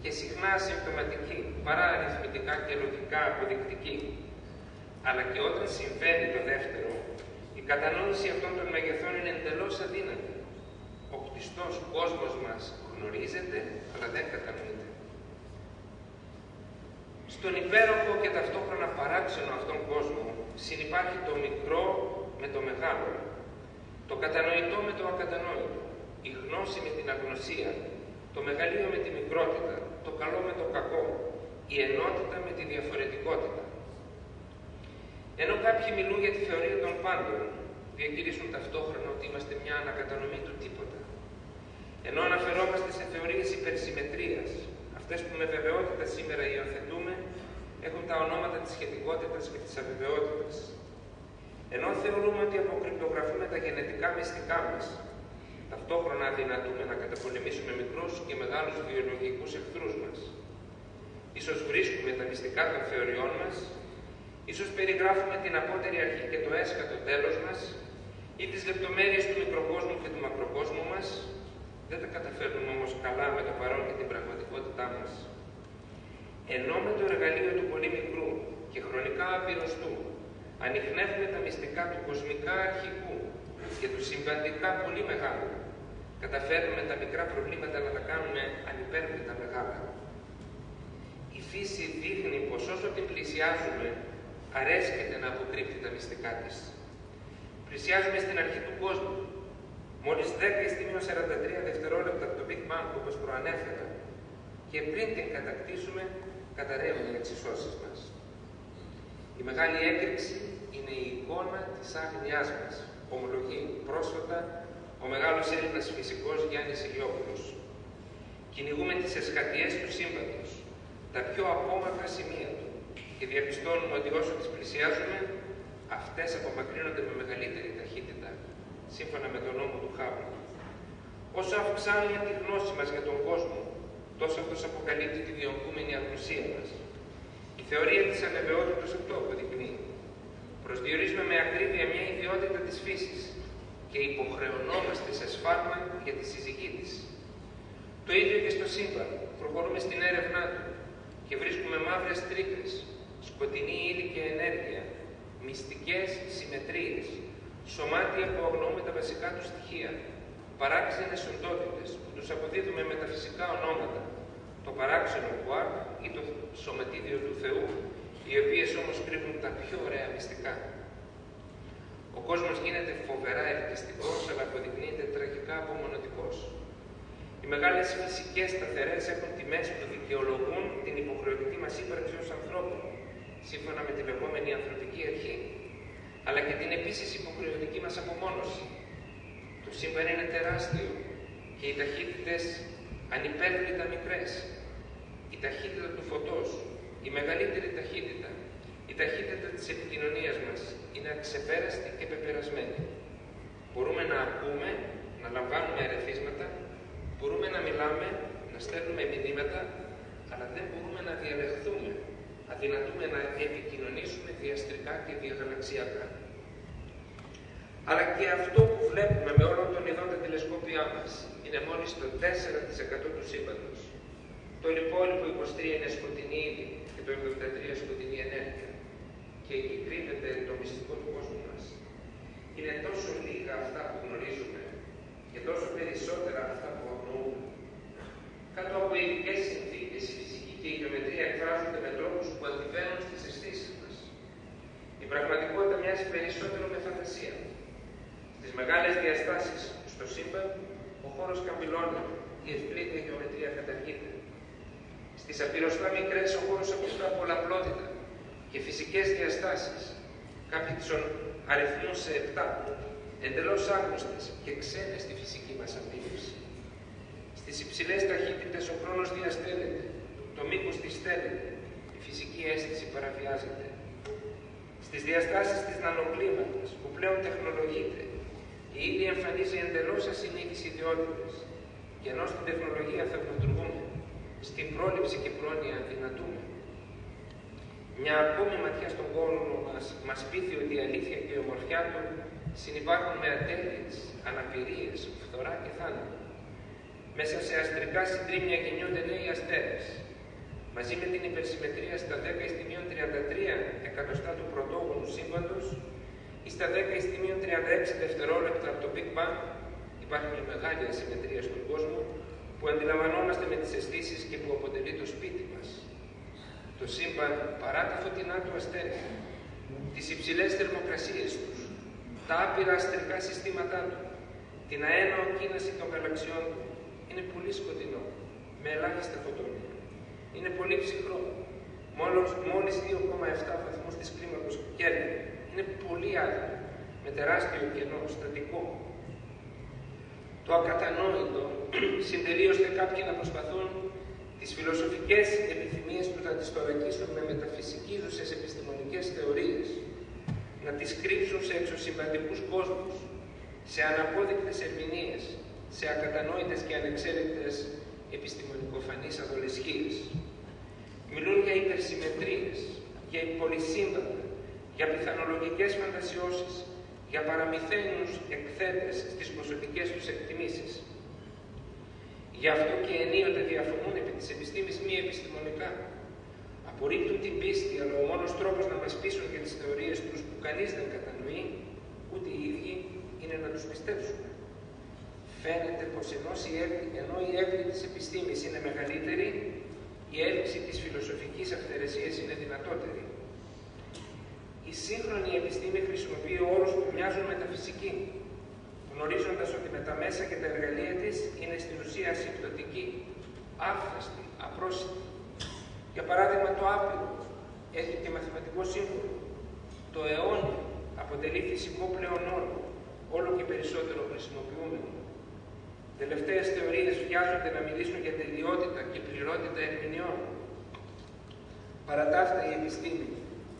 και συχνά συμπτωματική, παρά αριθμητικά και λογικά αποδεικτική. Αλλά και όταν συμβαίνει το δεύτερο, η κατανόηση αυτών των μεγεθών είναι εντελώς αδύνατη. Ο κτιστός κόσμος μας γνωρίζεται, αλλά δεν κατανοείται. Στον υπέροχο και ταυτόχρονα παράξενο αυτόν κόσμο συνυπάρχει το μικρό με το μεγάλο, το κατανοητό με το ακατανόητο, η γνώση με την αγνωσία, το μεγαλείο με τη μικρότητα, το καλό με το κακό, η ενότητα με τη διαφορετικότητα. Ενώ κάποιοι μιλούν για τη θεωρία των πάντων, διακηρύσουν ταυτόχρονα ότι είμαστε μια ανακατανομή του τίποτα. Ενώ αναφερόμαστε σε θεωρίες υπερσυμμετρίας, αυτές που με βεβαιότητα σήμερα υιοθετούμε, έχουν τα ονόματα της σχετικότητας και της αβεβαιότητας. Ενώ θεωρούμε ότι αποκρυπτογραφούμε τα γενετικά μυστικά μας, ταυτόχρονα αδυνατούμε να καταπολεμήσουμε μικρούς και μεγάλους βιολογικούς εχθρούς μας. Ίσως βρίσκουμε τα μυστικά των θεωριών μας, ίσως περιγράφουμε την απότερη αρχή και το έσκατο τέλος μας, ή τις λεπτομέρειες του μικροκόσμου και του μακροκόσμου μας, δεν τα καταφέρνουμε όμως καλά με το παρόν και την πραγματικότητά μας. Ενώ με το εργαλείο του πολύ μικρού και χρονικά απειροστού ανοιχνεύουμε τα μυστικά του κοσμικά αρχικού και του συμβαντικά πολύ μεγάλου, καταφέρνουμε τα μικρά προβλήματα να τα κάνουμε ανυπέρβλητα μεγάλα. Η φύση δείχνει πως όσο την πλησιάζουμε, αρέσκεται να αποκρύπτει τα μυστικά της. Πλησιάζουμε στην αρχή του κόσμου. Μόλις 10 στη 43 δευτερόλεπτα από το Big Bang, όπως προανέφερα, και πριν την κατακτήσουμε, καταραίουν οι εξισώσεις μας. Η μεγάλη έκρηξη είναι η εικόνα της άγνοιάς μας, ομολογεί πρόσφατα ο μεγάλος Έλληνας φυσικός Γιάννης Ηλιόπουλος. Κυνηγούμε τις εσχατιές του σύμπαντος, τα πιο απόμακρα σημεία του και διαπιστώνουμε ότι όσο τις πλησιάζουμε, αυτές απομακρύνονται με μεγαλύτερη ταχύτητα, σύμφωνα με τον νόμο του Χάμπλου. Όσο αυξάνουμε τη γνώση μας για τον κόσμο, τόσο αυτός αποκαλύπτει τη διονκούμενη αγνωσία μας. Η θεωρία της αβεβαιότητας αυτό αποδεικνύει. Προσδιορίζουμε με ακρίβεια μια ιδιότητα της φύσης και υποχρεωνόμαστε σε σφάλμα για τη συζυγή της. Το ίδιο και στο σύμπαν. Προχωρούμε στην έρευνά του και βρίσκουμε μαύρες τρύπες, σκοτεινή ύλη και ενέργεια, μυστικές συμμετρίες, σωμάτια που αγνοούμε τα βασικά του στοιχεία, παράξενες οντότητες που τους αποδίδουμε με τα φυσικά ονόματα, το παράξενο κουάρκ ή το σωματίδιο του Θεού, οι οποίες όμως κρύβουν τα πιο ωραία μυστικά. Ο κόσμος γίνεται φοβερά ελκυστικός, αλλά αποδεικνύεται τραγικά απομονωτικός. Οι μεγάλες φυσικές σταθερές έχουν τιμές που δικαιολογούν την υποχρεωτική μας ύπαρξη ως ανθρώπων, σύμφωνα με τη λεγόμενη ανθρωπική αρχή, αλλά και την επίσης υποχρεωτική μας απομόνωση. Το σύμπαν είναι τεράστιο και οι ταχύτητες ανυπέρβλητα μικρές. Η ταχύτητα του φωτός, η μεγαλύτερη ταχύτητα, η ταχύτητα της επικοινωνίας μας είναι αξεπέραστη και πεπερασμένη. Μπορούμε να ακούμε, να λαμβάνουμε ερεθίσματα, μπορούμε να μιλάμε, να στέλνουμε μηνύματα, αλλά δεν μπορούμε να διαλεχθούμε. Αδυνατούμε να επικοινωνήσουμε διαστρικά και διαγαλαξιακά. Αλλά και αυτό που βλέπουμε με όλων των ειδών τα τηλεσκόπια μας είναι μόλις το 4% του σύμπαντος. Το υπόλοιπο 23 είναι σκοτεινή ήδη και το 73 σκοτεινή ενέργεια. και εκεί κρύβεται το μυστικό του κόσμου μας. Είναι τόσο λίγα αυτά που γνωρίζουμε και τόσο περισσότερα αυτά που αγνοούμε. Κάτω από ειδικές συνθήκες, η φυσική και η γεωμετρία εκφράζονται με τρόπους που αντιβαίνουν στις αισθήσεις μας. Η πραγματικότητα μοιάζει περισσότερο με φαντασία. Στις μεγάλες διαστάσεις στο σύμπαν, ο χώρος καμπυλώνει, η ευπλήτεια γεωμετρία καταργείται. Στι απειροστά μικρές, ο χώρο αποκτά πολλαπλότητα και φυσικές διαστάσεις. Κάποιοι του αριθμούν σε 7, εντελώς άγνωστες και ξένες στη φυσική μας αντίληψη. Στις υψηλές ταχύτητες ο χρόνος διαστέλλεται, το μήκος της στέλνεται, η φυσική αίσθηση παραβιάζεται. Στις διαστάσεις της νανοκλίματο, που πλέον τεχνολογείται, η ύλη εμφανίζει εντελώς ασυνήθιε ιδιότητες, και ενώ στην τεχνολογία θαυματουργούμε, στην πρόληψη και πρόνοια δυνατούμε. Μια ακόμη ματιά στον κόσμο μας, μας πείθει ότι η αλήθεια και η ομορφιά του συνυπάρχουν με ατέλειες, αναπηρίες, φθορά και θάνατο. Μέσα σε αστρικά συντρίμια γεννιούνται νέοι αστέρες. Μαζί με την υπερσυμμετρία στα 10 εις 33 εκατοστά του πρωτόγονου σύμπαντος ή στα 10 εις 36 δευτερόλεπτα από το Big Bang υπάρχει μια μεγάλη ασυμμετρία στον κόσμο που αντιλαμβανόμαστε με τις αισθήσεις και που αποτελεί το σπίτι μας. Το σύμπαν, παρά τα φωτεινά του αστέρια, τις υψηλές θερμοκρασίες τους, τα άπειρα αστρικά συστήματά του, την αέναο κίνηση των γαλαξιών του, είναι πολύ σκοτεινό, με ελάχιστα φωτόνια. Είναι πολύ ψυχρό, μόλις, μόλις 2,7 βαθμούς της κλίμακος Κέλβιν. Είναι πολύ άδειο, με τεράστιο κενό, στατικό, το ακατανόητο συντελεί ώστε κάποιοι να προσπαθούν τις φιλοσοφικές επιθυμίες του να τις τορακίσουν με μεταφυσικίζουσες επιστημονικές θεωρίες, να τις κρύψουν σε εξωσυμβατικούς κόσμους, σε αναπόδεικτες ερμηνείες, σε ακατανόητες και ανεξέλεγκτες επιστημονικοφανείς αδολεσχίες. Μιλούν για υπερσυμμετρίες, για υπολυσύμβατα, για πιθανολογικές φαντασιώσεις, για παραμυθένιους εκθέτες στις προσωπικές τους εκτιμήσεις. Γι' αυτό και ενίοτε διαφωνούν επί της επιστήμης μη επιστημονικά. Απορρίπτουν την πίστη, αλλά ο μόνος τρόπος να μας πείσουν για τις θεωρίες τους που κανείς δεν κατανοεί, ούτε οι ίδιοι, είναι να τους πιστέψουμε. Φαίνεται πως ενώ η έλλειψη, ενώ η έλλειψη της επιστήμης είναι μεγαλύτερη, η έλλειψη της φιλοσοφικής αυθαιρεσίας είναι δυνατότερη. Η σύγχρονη επιστήμη χρησιμοποιεί όρους που μοιάζουν με τα φυσική, γνωρίζοντας ότι με τα μέσα και τα εργαλεία της είναι στην ουσία ασυμπτωτική, άφραστη, απρόσιτη. Για παράδειγμα το άπειρο έχει και μαθηματικό σύμβολο. Το αιώνιο αποτελεί φυσικό πλέον όρο, όλο και περισσότερο χρησιμοποιούμενο. Τελευταίες θεωρίες βιάζονται να μιλήσουν για τελειότητα και πληρότητα ερμηνεών. Παρά τα αυτά η επιστήμη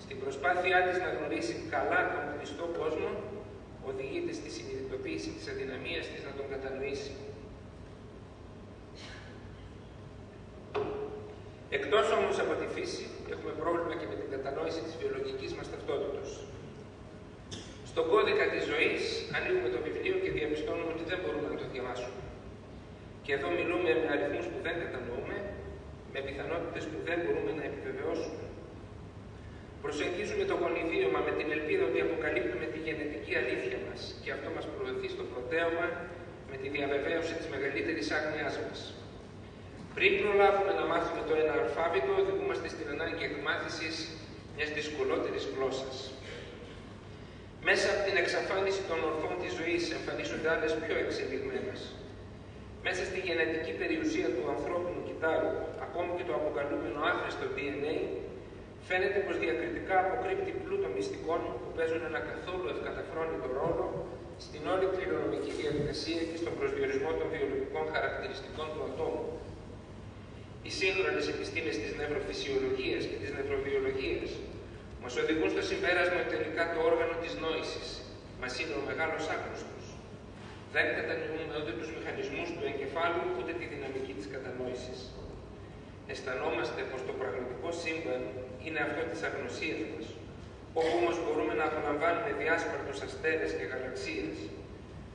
στην προσπάθειά της να γνωρίσει καλά τον Χριστό κόσμο, οδηγείται στη συνειδητοποίηση της αδυναμίας της να τον κατανοήσει. Εκτός όμως από τη φύση, έχουμε πρόβλημα και με την κατανόηση της βιολογικής μας ταυτότητας. Στον κώδικα της ζωής ανοίγουμε το βιβλίο και διαπιστώνουμε ότι δεν μπορούμε να το διαβάσουμε. Και εδώ μιλούμε με αριθμούς που δεν κατανοούμε, με πιθανότητες που δεν μπορούμε να επιβεβαιώσουμε. Προσεγγίζουμε το γονιδίωμα με την ελπίδα ότι αποκαλύπτουμε τη γενετική αλήθεια μας και αυτό μας προωθεί στο πρωτέωμα με τη διαβεβαίωση της μεγαλύτερης άγνοιάς μας. Πριν προλάβουμε να μάθουμε το ένα αλφάβητο, οδηγούμαστε στην ανάγκη εκμάθησης μιας δυσκολότερης γλώσσας. Μέσα από την εξαφάνιση των ορθών της ζωής εμφανίζονται άλλες πιο εξελιγμένες. Μέσα στη γενετική περιουσία του ανθρώπινου κυτάρου, ακόμη και το αποκαλούμενο άχρηστο DNA, Φαίνεται πως διακριτικά αποκρύπτει πλούτο μυστικών που παίζουν ένα καθόλου ευκαταφρόνητο ρόλο στην όλη κληρονομική διαδικασία και στον προσδιορισμό των βιολογικών χαρακτηριστικών του ατόμου. Οι σύγχρονες επιστήμες της νευροφυσιολογίας και της νευροβιολογίας μας οδηγούν στο συμπέρασμα ότι τελικά το όργανο της νόησης μας είναι ο μεγάλος άγνωστος. Δεν κατανοούμε ούτε τους μηχανισμούς του εγκεφάλου, ούτε τη δυναμική της κατανόησης. Αισθανόμαστε πως το πραγματικό σύμπαν είναι αυτό της αγνωσίας μας, όπου όμως μπορούμε να απολαμβάνουμε διάσπαρτους αστέρες και γαλαξίες,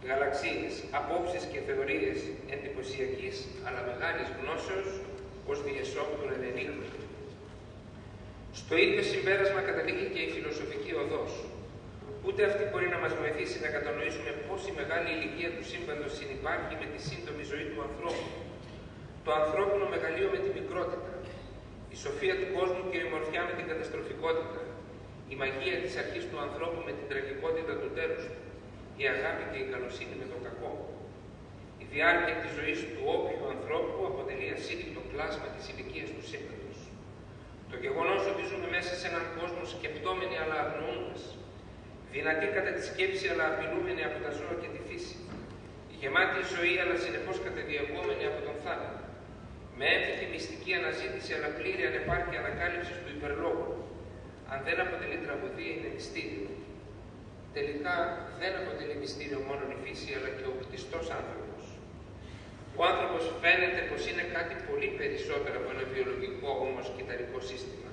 γαλαξίες, απόψεις και θεωρίες εντυπωσιακής αλλά μεγάλης γνώσεως ως διεσόπτων ενενίχων. Στο ίδιο συμπέρασμα καταλήγει και η φιλοσοφική οδός. Ούτε αυτή μπορεί να μας βοηθήσει να κατανοήσουμε πόση μεγάλη ηλικία του σύμπαντος συνεπάρχει με τη σύντομη ζωή του ανθρώπου. Το ανθρώπινο μεγαλείο με τη μικρότητα. Η σοφία του κόσμου και η ομορφιά με την καταστροφικότητα. Η μαγεία της αρχής του ανθρώπου με την τραγικότητα του τέλους του. Η αγάπη και η καλοσύνη με τον κακό. Η διάρκεια της ζωής του όποιου ανθρώπου αποτελεί ασύλληπτο πλάσμα της ηλικίας του σύμπαντος. Το γεγονός ότι ζούμε μέσα σε έναν κόσμο σκεπτόμενοι αλλά αγνοώντας, δυνατή κατά τη σκέψη αλλά απειλούμενη από τα ζώα και τη φύση, γεμάτη ζωή αλλά συνεπώς καταδιαγόμενη από τον θάνατο, με έμφυτη μυστική αναζήτηση αλλά πλήρη ανεπάρκεια ανακάλυψης του υπερλόγου, αν δεν αποτελεί τραγωδία είναι μυστήριο. Τελικά δεν αποτελεί μυστήριο μόνο η φύση αλλά και ο κτιστός άνθρωπος. Ο άνθρωπος φαίνεται πως είναι κάτι πολύ περισσότερο από ένα βιολογικό όμως κυταρικό σύστημα.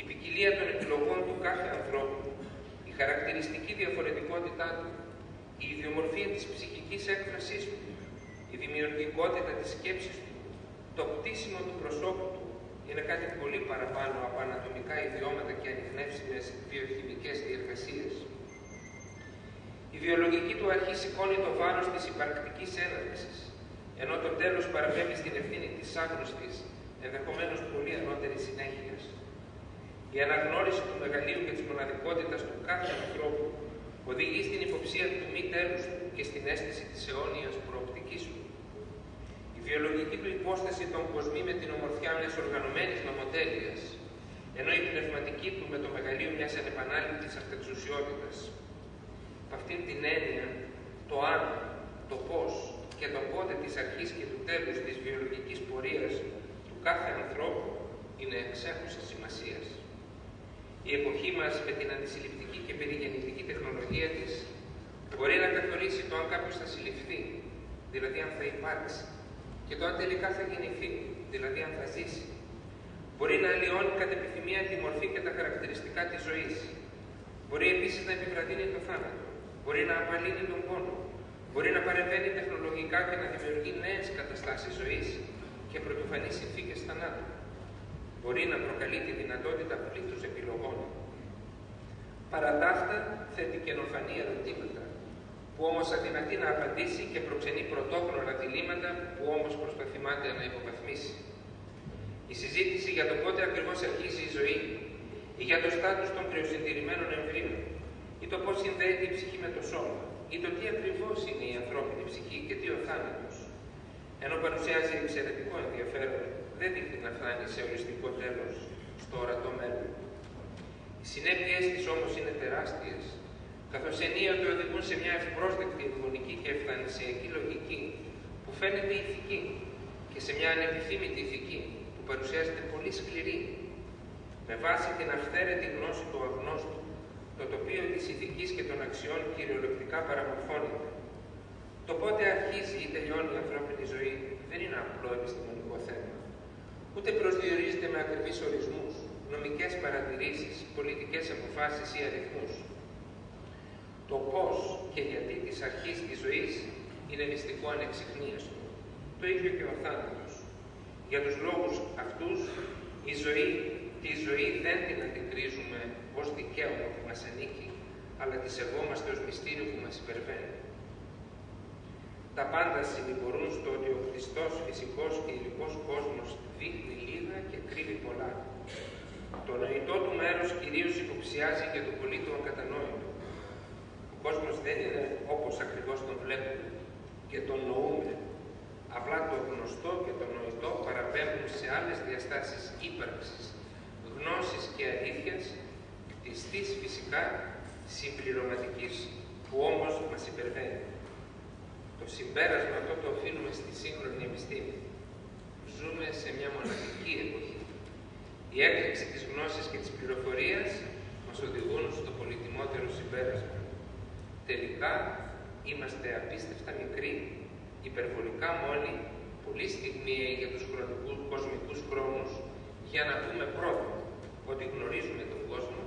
Η ποικιλία των επιλογών του κάθε ανθρώπου, η χαρακτηριστική διαφορετικότητά του, η ιδιομορφία της ψυχικής έκφρασής του, η δημιουργικότητα της σκέψης του, το κτίσιμο του προσώπου του είναι κάτι πολύ παραπάνω από ανατομικά ιδιώματα και ανιχνεύσιμες βιοχημικές διεργασίες. Η βιολογική του αρχή σηκώνει το βάρος της υπαρκτικής έναρξης, ενώ το τέλος παραπέμπει στην ευθύνη της άγνωστης, ενδεχομένως πολύ ανώτερης συνέχειας. Η αναγνώριση του μεγαλείου και της μοναδικότητας του κάθε ανθρώπου οδηγεί στην υποψία του μη τέλους του και στην αίσθηση της αιώνιας προοπτικής του. Η βιολογική του υπόσταση τον κοσμεί με την ομορφιά μιας οργανωμένης νομοτέλειας, ενώ η πνευματική του με το μεγαλείο μιας ανεπανάληπτης αυτεξουσιότητας. Από αυτήν την έννοια, το αν, το πώς και το πότε της αρχής και του τέλους της βιολογικής πορείας του κάθε ανθρώπου είναι εξέχουσας σημασίας. Η εποχή μας με την αντισυλληπτική και περιγεννητική τεχνολογία της μπορεί να καθορίσει το αν κάποιος θα συλληφθεί, δηλαδή αν θα υπάρξει, και το αν τελικά θα γεννηθεί, δηλαδή αν θα ζήσει. Μπορεί να αλλοιώνει κατ' επιθυμία τη μορφή και τα χαρακτηριστικά της ζωής. Μπορεί επίσης να επιβραδύνει το θάνατο. Μπορεί να απαλύνει τον πόνο. Μπορεί να παρεμβαίνει τεχνολογικά και να δημιουργεί νέες καταστάσεις ζωής και πρωτοφανείς συνθήκες θανάτου μπορεί να προκαλεί τη δυνατότητα πλήθους επιλογών. Παρά τα αυτά, θέτει καινοφανή ερωτήματα, που όμως αδυνατεί να απαντήσει και προξενεί πρωτόχρονα διλήμματα που όμως προσπαθημάται να υποβαθμίσει. Η συζήτηση για το πότε ακριβώς αρχίζει η ζωή ή για το στάτους των κρυοσυντηρημένων εμβρίων ή το πώς συνδέεται η ψυχή με το σώμα ή το τι ακριβώς είναι η ανθρώπινη ψυχή και τι ο θάνατος, ενώ παρουσιάζει εξαιρετικό ενδιαφέρον δεν δείχνει να φτάνει σε οριστικό τέλος στο ορατό μέλλον. Οι συνέπειες της όμως είναι τεράστιες, καθώς ενίοτε οδηγούν σε μια ευπρόσδεκτη ευγονική και ευθανησιακή λογική που φαίνεται ηθική και σε μια ανεπιθύμητη ηθική που παρουσιάζεται πολύ σκληρή, με βάση την αυθαίρετη γνώση του αγνώστου, το τοπίο της ηθικής και των αξιών κυριολεκτικά παραμορφώνεται. Το πότε αρχίζει ή τελειώνει η ανθρώπινη ζωή δεν είναι απλό επιστημονικό θέμα ούτε προσδιορίζεται με ακριβείς ορισμούς, νομικές παρατηρήσεις, πολιτικές αποφάσεις ή αριθμούς. Το πώς και γιατί της αρχής της ζωής είναι μυστικό ανεξιχνίαστο. Το ίδιο και ο θάνατος. Για τους λόγους αυτούς, η ζωή, τη ζωή δεν την αντικρίζουμε ως δικαίωμα που μας ανήκει, αλλά τη σεβόμαστε ως μυστήριο που μας υπερβαίνει. Τα πάντα συνηγορούν στο ότι ο Χριστός φυσικός και υλικός κόσμος δείχνει λίγα και κρύβει πολλά. Το νοητό του μέρος κυρίως υποψιάζει για το πολύ του ακατανόητο. Ο κόσμος δεν είναι όπως ακριβώς τον βλέπουμε και τον νοούμε. Απλά το γνωστό και το νοητό παραπέμπουν σε άλλες διαστάσεις ύπαρξης, γνώσης και αλήθειας, κτιστής φυσικά, συμπληρωματικής, που όμως μας υπερβαίνει. Το συμπέρασμα αυτό το οφείλουμε στη σύγχρονη επιστήμη. Ζούμε σε μια μοναδική εποχή. Η έκρηξη της γνώσης και της πληροφορίας μας οδηγούν στο πολυτιμότερο συμπέρασμα. Τελικά είμαστε απίστευτα μικροί, υπερβολικά μόνοι, πολύ στιγμιαίοι για τους χρονικούς, κοσμικούς χρόνους, για να πούμε πρώτον ότι γνωρίζουμε τον κόσμο,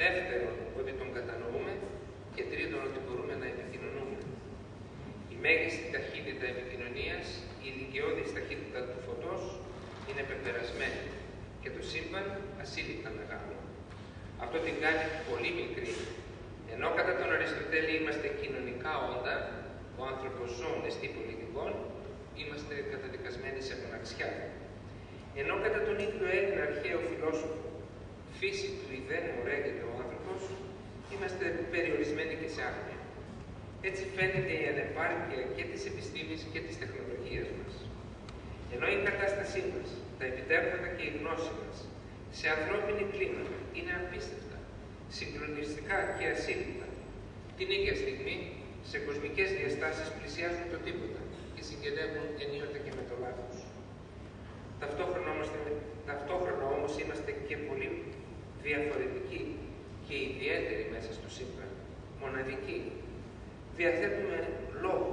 δεύτερον ότι τον κατανοούμε και τρίτον ότι μπορούμε να επικοινωνούμε. Η μέγιστη ταχύτητα επικοινωνίας, η δικαιώδης ταχύτητα του φωτός, είναι πεπερασμένη. και το σύμπαν ασύλληπτα μεγάλο. Αυτό την κάνει πολύ μικρή. Ενώ κατά τον Αριστοτέλη είμαστε κοινωνικά όντα, ο άνθρωπος ζών εστί πολιτικών, είμαστε καταδικασμένοι σε μοναξιά. Ενώ κατά τον ίδιο Έλληνα αρχαίο φιλόσοφο, φύση του ιδέν μορέγεται ο άνθρωπος, είμαστε περιορισμένοι και σε άγνοια. Έτσι φαίνεται η ανεπάρκεια και της επιστήμης και της τεχνολογίας μας. Ενώ η κατάστασή μας, τα επιτεύγματα και η γνώση μας σε ανθρώπινη κλίμακα είναι απίστευτα, συγκλονιστικά και ασύλληπτα. Την ίδια στιγμή, σε κοσμικές διαστάσεις πλησιάζουν το τίποτα και συγγενεύουν ενίοτε και με το λάθος. Ταυτόχρονα όμως, ταυτόχρονα όμως είμαστε και πολύ διαφορετικοί και ιδιαίτεροι μέσα στο σύμπαν, μοναδικοί. Διαθέτουμε λόγο,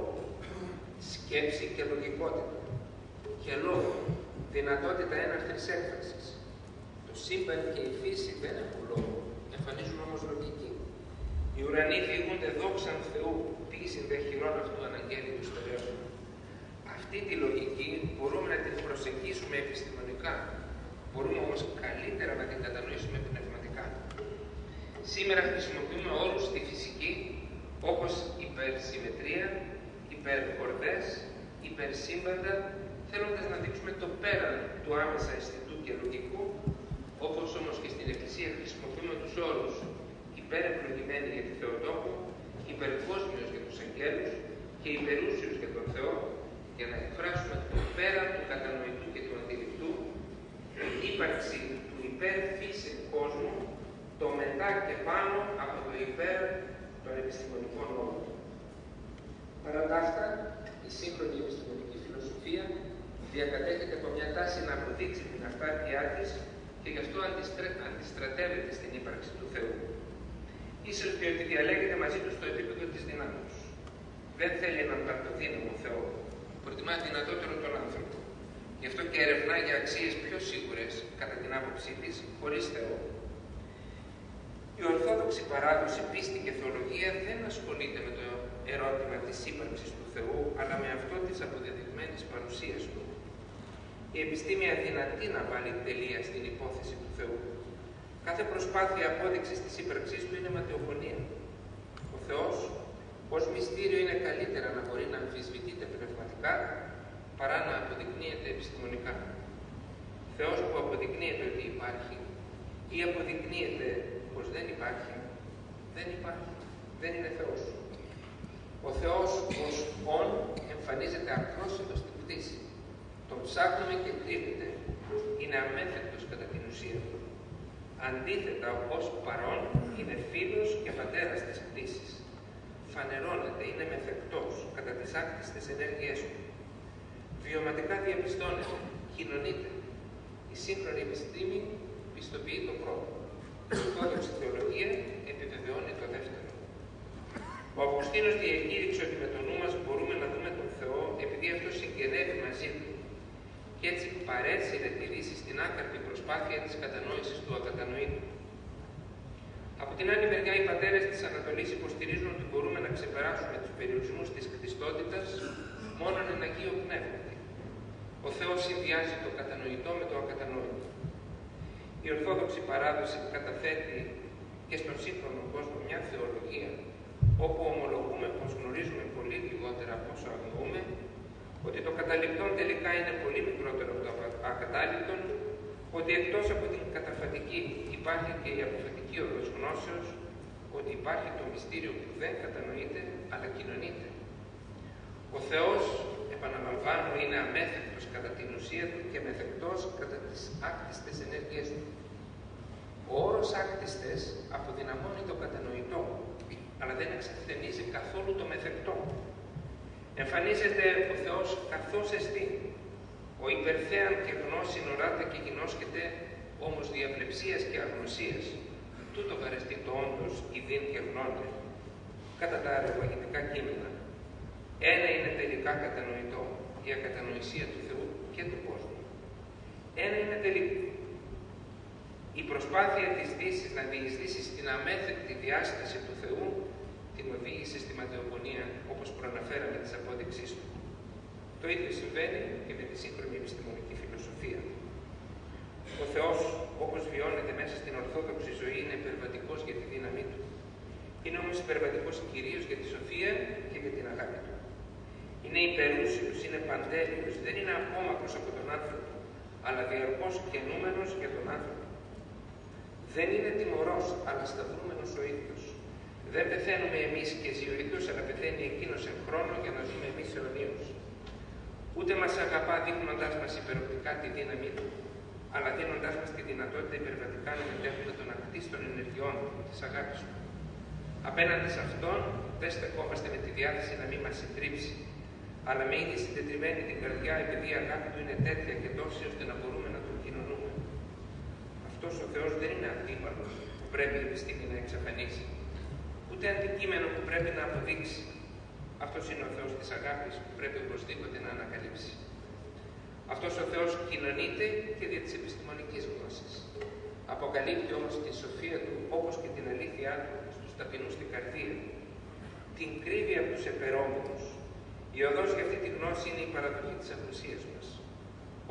σκέψη και λογικότητα και λόγο, δυνατότητα έναρθρης έκφρασης. Το σύμπαν και η φύση δεν έχουν λόγο, εμφανίζουν όμως λογική. Οι ουρανοί διηγούνται δόξαν Θεού, τι συνδεχειρών αυτού αναγγέλει του στερεώσεων. Αυτή τη λογική μπορούμε να την προσεγγίσουμε επιστημονικά, μπορούμε όμως καλύτερα να την κατανοήσουμε πνευματικά. Σήμερα χρησιμοποιούμε όρους στη φυσική όπως υπερσυμμετρία, υπερχορδές, υπερσύμπαντα, θέλοντας να δείξουμε το πέραν του άμεσα αισθητού και λογικού, όπως όμως και στην Εκκλησία χρησιμοποιούμε τους όρους υπερευλογημένοι για τη Θεοτόκο, υπερκόσμιος για τους αγγέλους και υπερούσιος για τον Θεό, για να εκφράσουμε το πέραν του κατανοητού και του αντιληπτού, την ύπαρξη του υπερφύσεων κόσμου, το μετά και πάνω από το υπέρ των επιστημονικών όρων. Παρά τα αυτά, η σύγχρονη επιστημονική φιλοσοφία διακατέχεται από μια τάση να αποδείξει την αυτάρκειά της και γι' αυτό αντιστρατεύεται στην ύπαρξη του Θεού. Ίσως και ότι διαλέγεται μαζί του στο επίπεδο της δυνάμεως. Δεν θέλει έναν παρτοδύναμο Θεό. Προτιμά δυνατότερο τον άνθρωπο. Γι' αυτό και ερευνά για αξίες πιο σίγουρες, κατά την άποψή της, χωρίς Θεό. Η Ορθόδοξη παράδοση, πίστη και θεολογία δεν ασχολείται με το ερώτημα της ύπαρξης του Θεού, αλλά με αυτό της αποδεδειγμένης παρουσίας Του. Η επιστήμη αδυνατεί να βάλει τελεία στην υπόθεση του Θεού. Κάθε προσπάθεια απόδειξης της ύπαρξής του είναι ματαιοφωνία. Ο Θεός ως μυστήριο είναι καλύτερα να μπορεί να αμφισβητείται πνευματικά παρά να αποδεικνύεται επιστημονικά. Θεός που αποδεικνύεται ότι υπάρχει ή αποδεικνύεται πως δεν υπάρχει, δεν υπάρχει. Δεν είναι Θεός. Ο Θεός ως όν εμφανίζεται απρόσιτο στην κτήση. Τον ψάχνουμε και κρύβεται. Είναι αμέθεκτος κατά την ουσία του. Αντίθετα, ως παρόν, είναι φίλος και πατέρας της κτήσης. Φανερώνεται, είναι μεθεκτός κατά τις άκτιστες ενέργειές του. Βιωματικά διαπιστώνεται, κοινωνείται. Η σύγχρονη επιστήμη πιστοποιεί το πρώτο. Η ορθόδοξη θεολογία επιβεβαιώνει το δεύτερο. Ο Αυγουστίνος διακήρυξε ότι με το νου μας μπορούμε να δούμε τον Θεό επειδή αυτός συγγενεύει μαζί του και έτσι παρέσυρε τη Δύση στην άκαρτη προσπάθεια της κατανόησης του ακατανοήτου. Από την άλλη μεριά, οι πατέρες της Ανατολής υποστηρίζουν ότι μπορούμε να ξεπεράσουμε τους περιορισμούς της κτιστότητας μόνο εν Αγίο Πνεύματι. Ο Θεός συνδυάζει το κατανοητό με το ακατανόητο. Η Ορθόδοξη παράδοση καταθέτει και στον σύγχρονο κόσμο μια θεολογία όπου ομολογούμε πως γνωρίζουμε πολύ λιγότερα από όσο αγνοούμε ότι το καταληπτόν τελικά είναι πολύ μικρότερο από το ακατάληπτον, ότι εκτός από την καταφατική υπάρχει και η αποφατική οδός γνώσεως, ότι υπάρχει το μυστήριο που δεν κατανοείται, αλλά κοινωνείται. Ο Θεός, επαναλαμβάνω, είναι αμέθεκτος κατά την ουσία του και μεθεκτός κατά τις άκτιστες ενέργειές του. Ο όρος άκτιστες αποδυναμώνει το κατανοητό, αλλά δεν εξασθενίζει καθόλου το μεθεκτό. Εμφανίζεται ο Θεός καθώς εστί. Ο υπερθέαν και γνώση οράται και γινώσκεται όμως διαπλεψίας και αγνωσίας. Τούτο βαρεστεί το όντως δίν και γνώνε. Κατά τα αεροπαγητικά κείμενα. Ένα είναι τελικά κατανοητό, η ακατανοησία του Θεού και του κόσμου. Ένα είναι τελικό. Η προσπάθεια της Δύσης να διεισδύσει στην αμέθεκτη διάσταση του Θεού την οδηγεί στη ματαιοπονία όπως προαναφέραμε της απόδειξής του. Το ίδιο συμβαίνει και με τη σύγχρονη επιστημονική φιλοσοφία. Ο Θεός, όπως βιώνεται μέσα στην ορθόδοξη ζωή, είναι υπερβατικός για τη δύναμή του. Είναι όμως υπερβατικός κυρίως για τη σοφία και για την αγάπη του. Είναι υπερούσιος, είναι παντέλειος, δεν είναι απόμακρος από τον άνθρωπο, αλλά διαρκώς καινούμενο για τον άνθρωπο. Δεν είναι τιμωρός, αλλά σταυρούμενο ο ίδιος. Δεν πεθαίνουμε εμείς και ζει ο ίδιος, αλλά πεθαίνει εκείνος εν χρόνο για να ζούμε εμείς αιωνίως. Ούτε μας αγαπά δείχνοντάς μας υπεροπτικά τη δύναμή του, αλλά δίνοντάς μας τη δυνατότητα υπερβατικά να μετέχουμε τον ακτή των ενεργειών της αγάπης του. Απέναντι σε αυτόν δεν στεκόμαστε με τη διάθεση να μην μας συντρίψει, αλλά με ήδη συντετριμένη την καρδιά επειδή η αγάπη του είναι τέτοια και τόση ώστε να μπορούμε να τον κοινωνούμε. Αυτός ο Θεός δεν είναι αντίπαλος που πρέπει η επιστήμη να εξαφανίσει, ούτε αντικείμενο που πρέπει να αποδείξει. Αυτός είναι ο Θεός της αγάπης που πρέπει οπωσδήποτε να ανακαλύψει. Αυτός ο Θεός κοινωνείται και δια της επιστημονικής γνώσης. Αποκαλύπτει όμως τη σοφία του όπως και την αλήθειά του στους ταπεινούς στην καρδία. Την κρύβει από τους επερόμενους. Η οδός για αυτή τη γνώση είναι η παραδοχή της αγνωσίας μας.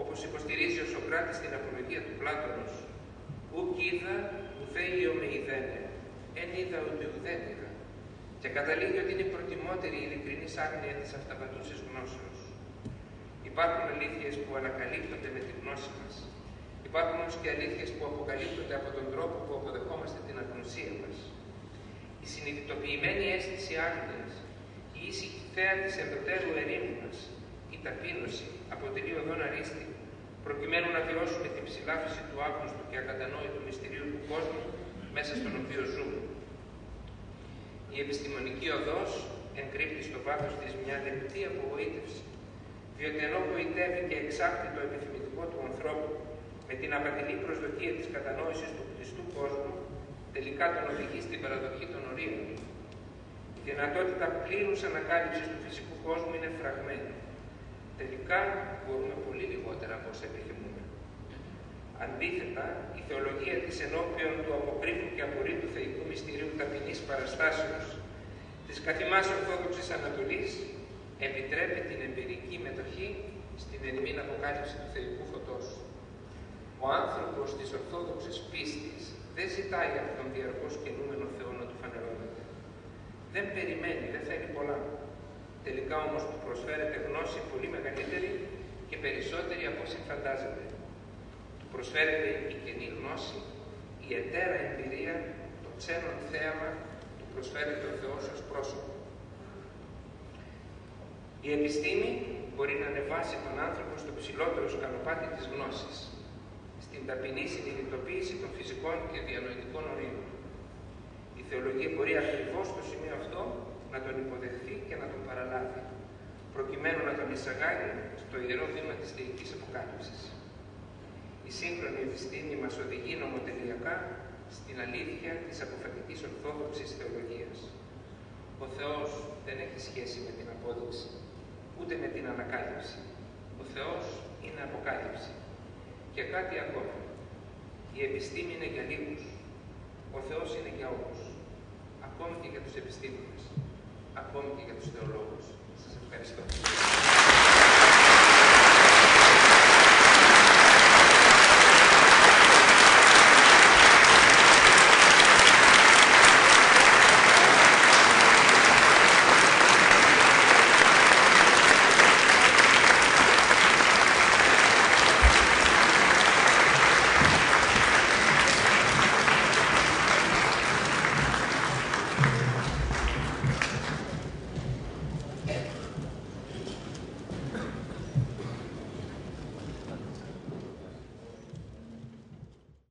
Όπως υποστηρίζει ο Σοκράτης στην απολογία του Πλάτωνος, «Ουκ είδα ουδέ με ιδένε, εν είδα ούτε ουδέν είδα». Και καταλήγει ότι είναι η προτιμότερη η ειλικρινής άγνοια της αυταπατούσης γνώσεως. Υπάρχουν αλήθειες που ανακαλύπτονται με τη γνώση μας. Υπάρχουν όμως και αλήθειες που αποκαλύπτονται από τον τρόπο που αποδεχόμαστε την αγνωσία μας. Η συνειδητοποιημένη αίσθηση άγνοιας, η ήσυχη θέα της ενδοτέρου ερήμου μας, η ταπείνωση αποτελεί οδόν αρίστη, προκειμένου να βιώσουμε την ψηλάφιση του άγνωστου και ακατανόητου μυστηρίου του κόσμου μέσα στον οποίο ζούμε. Η επιστημονική οδός εγκρύπτει στο βάθος της μια λεπτή απογοήτευση, διότι ενώ γοητεύει και εξάπτει το επιθυμητικό του ανθρώπου με την απατηλή προσδοκία της κατανόησης του κλειστού κόσμου, τελικά τον οδηγεί στην παραδοχή των ορίων. Η δυνατότητα πλήρους ανακάλυψης του φυσικού κόσμου είναι φραγμένη. Τελικά μπορούμε πολύ λιγότερα από όσα επιθυμούμε. Αντίθετα, η θεολογία της ενώπιον του αποκρύπτου και απορρίτου θεϊκού μυστηρίου ταπεινής παραστάσεως της καθημάς Ορθόδοξης Ανατολής επιτρέπει την εμπειρική μετοχή στην ερημή αποκάλυψη του θεϊκού φωτός. Ο άνθρωπος της Ορθόδοξης πίστης δεν ζητάει από τον διαρκώς κινούμενο Θεό να του φανερώνεται. Δεν περιμένει, δεν θέλει πολλά. Τελικά όμως του προσφέρεται γνώση πολύ μεγαλύτερη και περισσότερη από όσοι φαντάζεται. Του προσφέρεται η καινή γνώση, η ετέρα εμπειρία, το ξένον θέαμα, του προσφέρεται ο Θεός ως πρόσωπο. Η επιστήμη μπορεί να ανεβάσει τον άνθρωπο στο ψηλότερο σκαλοπάτι της γνώσης, στην ταπεινή συνειδητοποίηση των φυσικών και διανοητικών ορίων. Η θεολογία μπορεί ακριβώς στο σημείο αυτό να τον υποδεχθεί και να τον παραλάβει, προκειμένου να τον εισαγάγει στο ιερό βήμα της θεϊκής αποκάλυψης. Η σύγχρονη επιστήμη μας οδηγεί νομοτελειακά στην αλήθεια της αποφατικής ορθόδοξης θεολογίας. Ο Θεός δεν έχει σχέση με την απόδειξη, ούτε με την ανακάλυψη. Ο Θεός είναι αποκάλυψη. Και κάτι ακόμα. Η επιστήμη είναι για λίγους. Ο Θεός είναι για όλους. Ακόμη και για τους επιστήμονες. Ακόμη και για τους θεολόγους. Σας ευχαριστώ.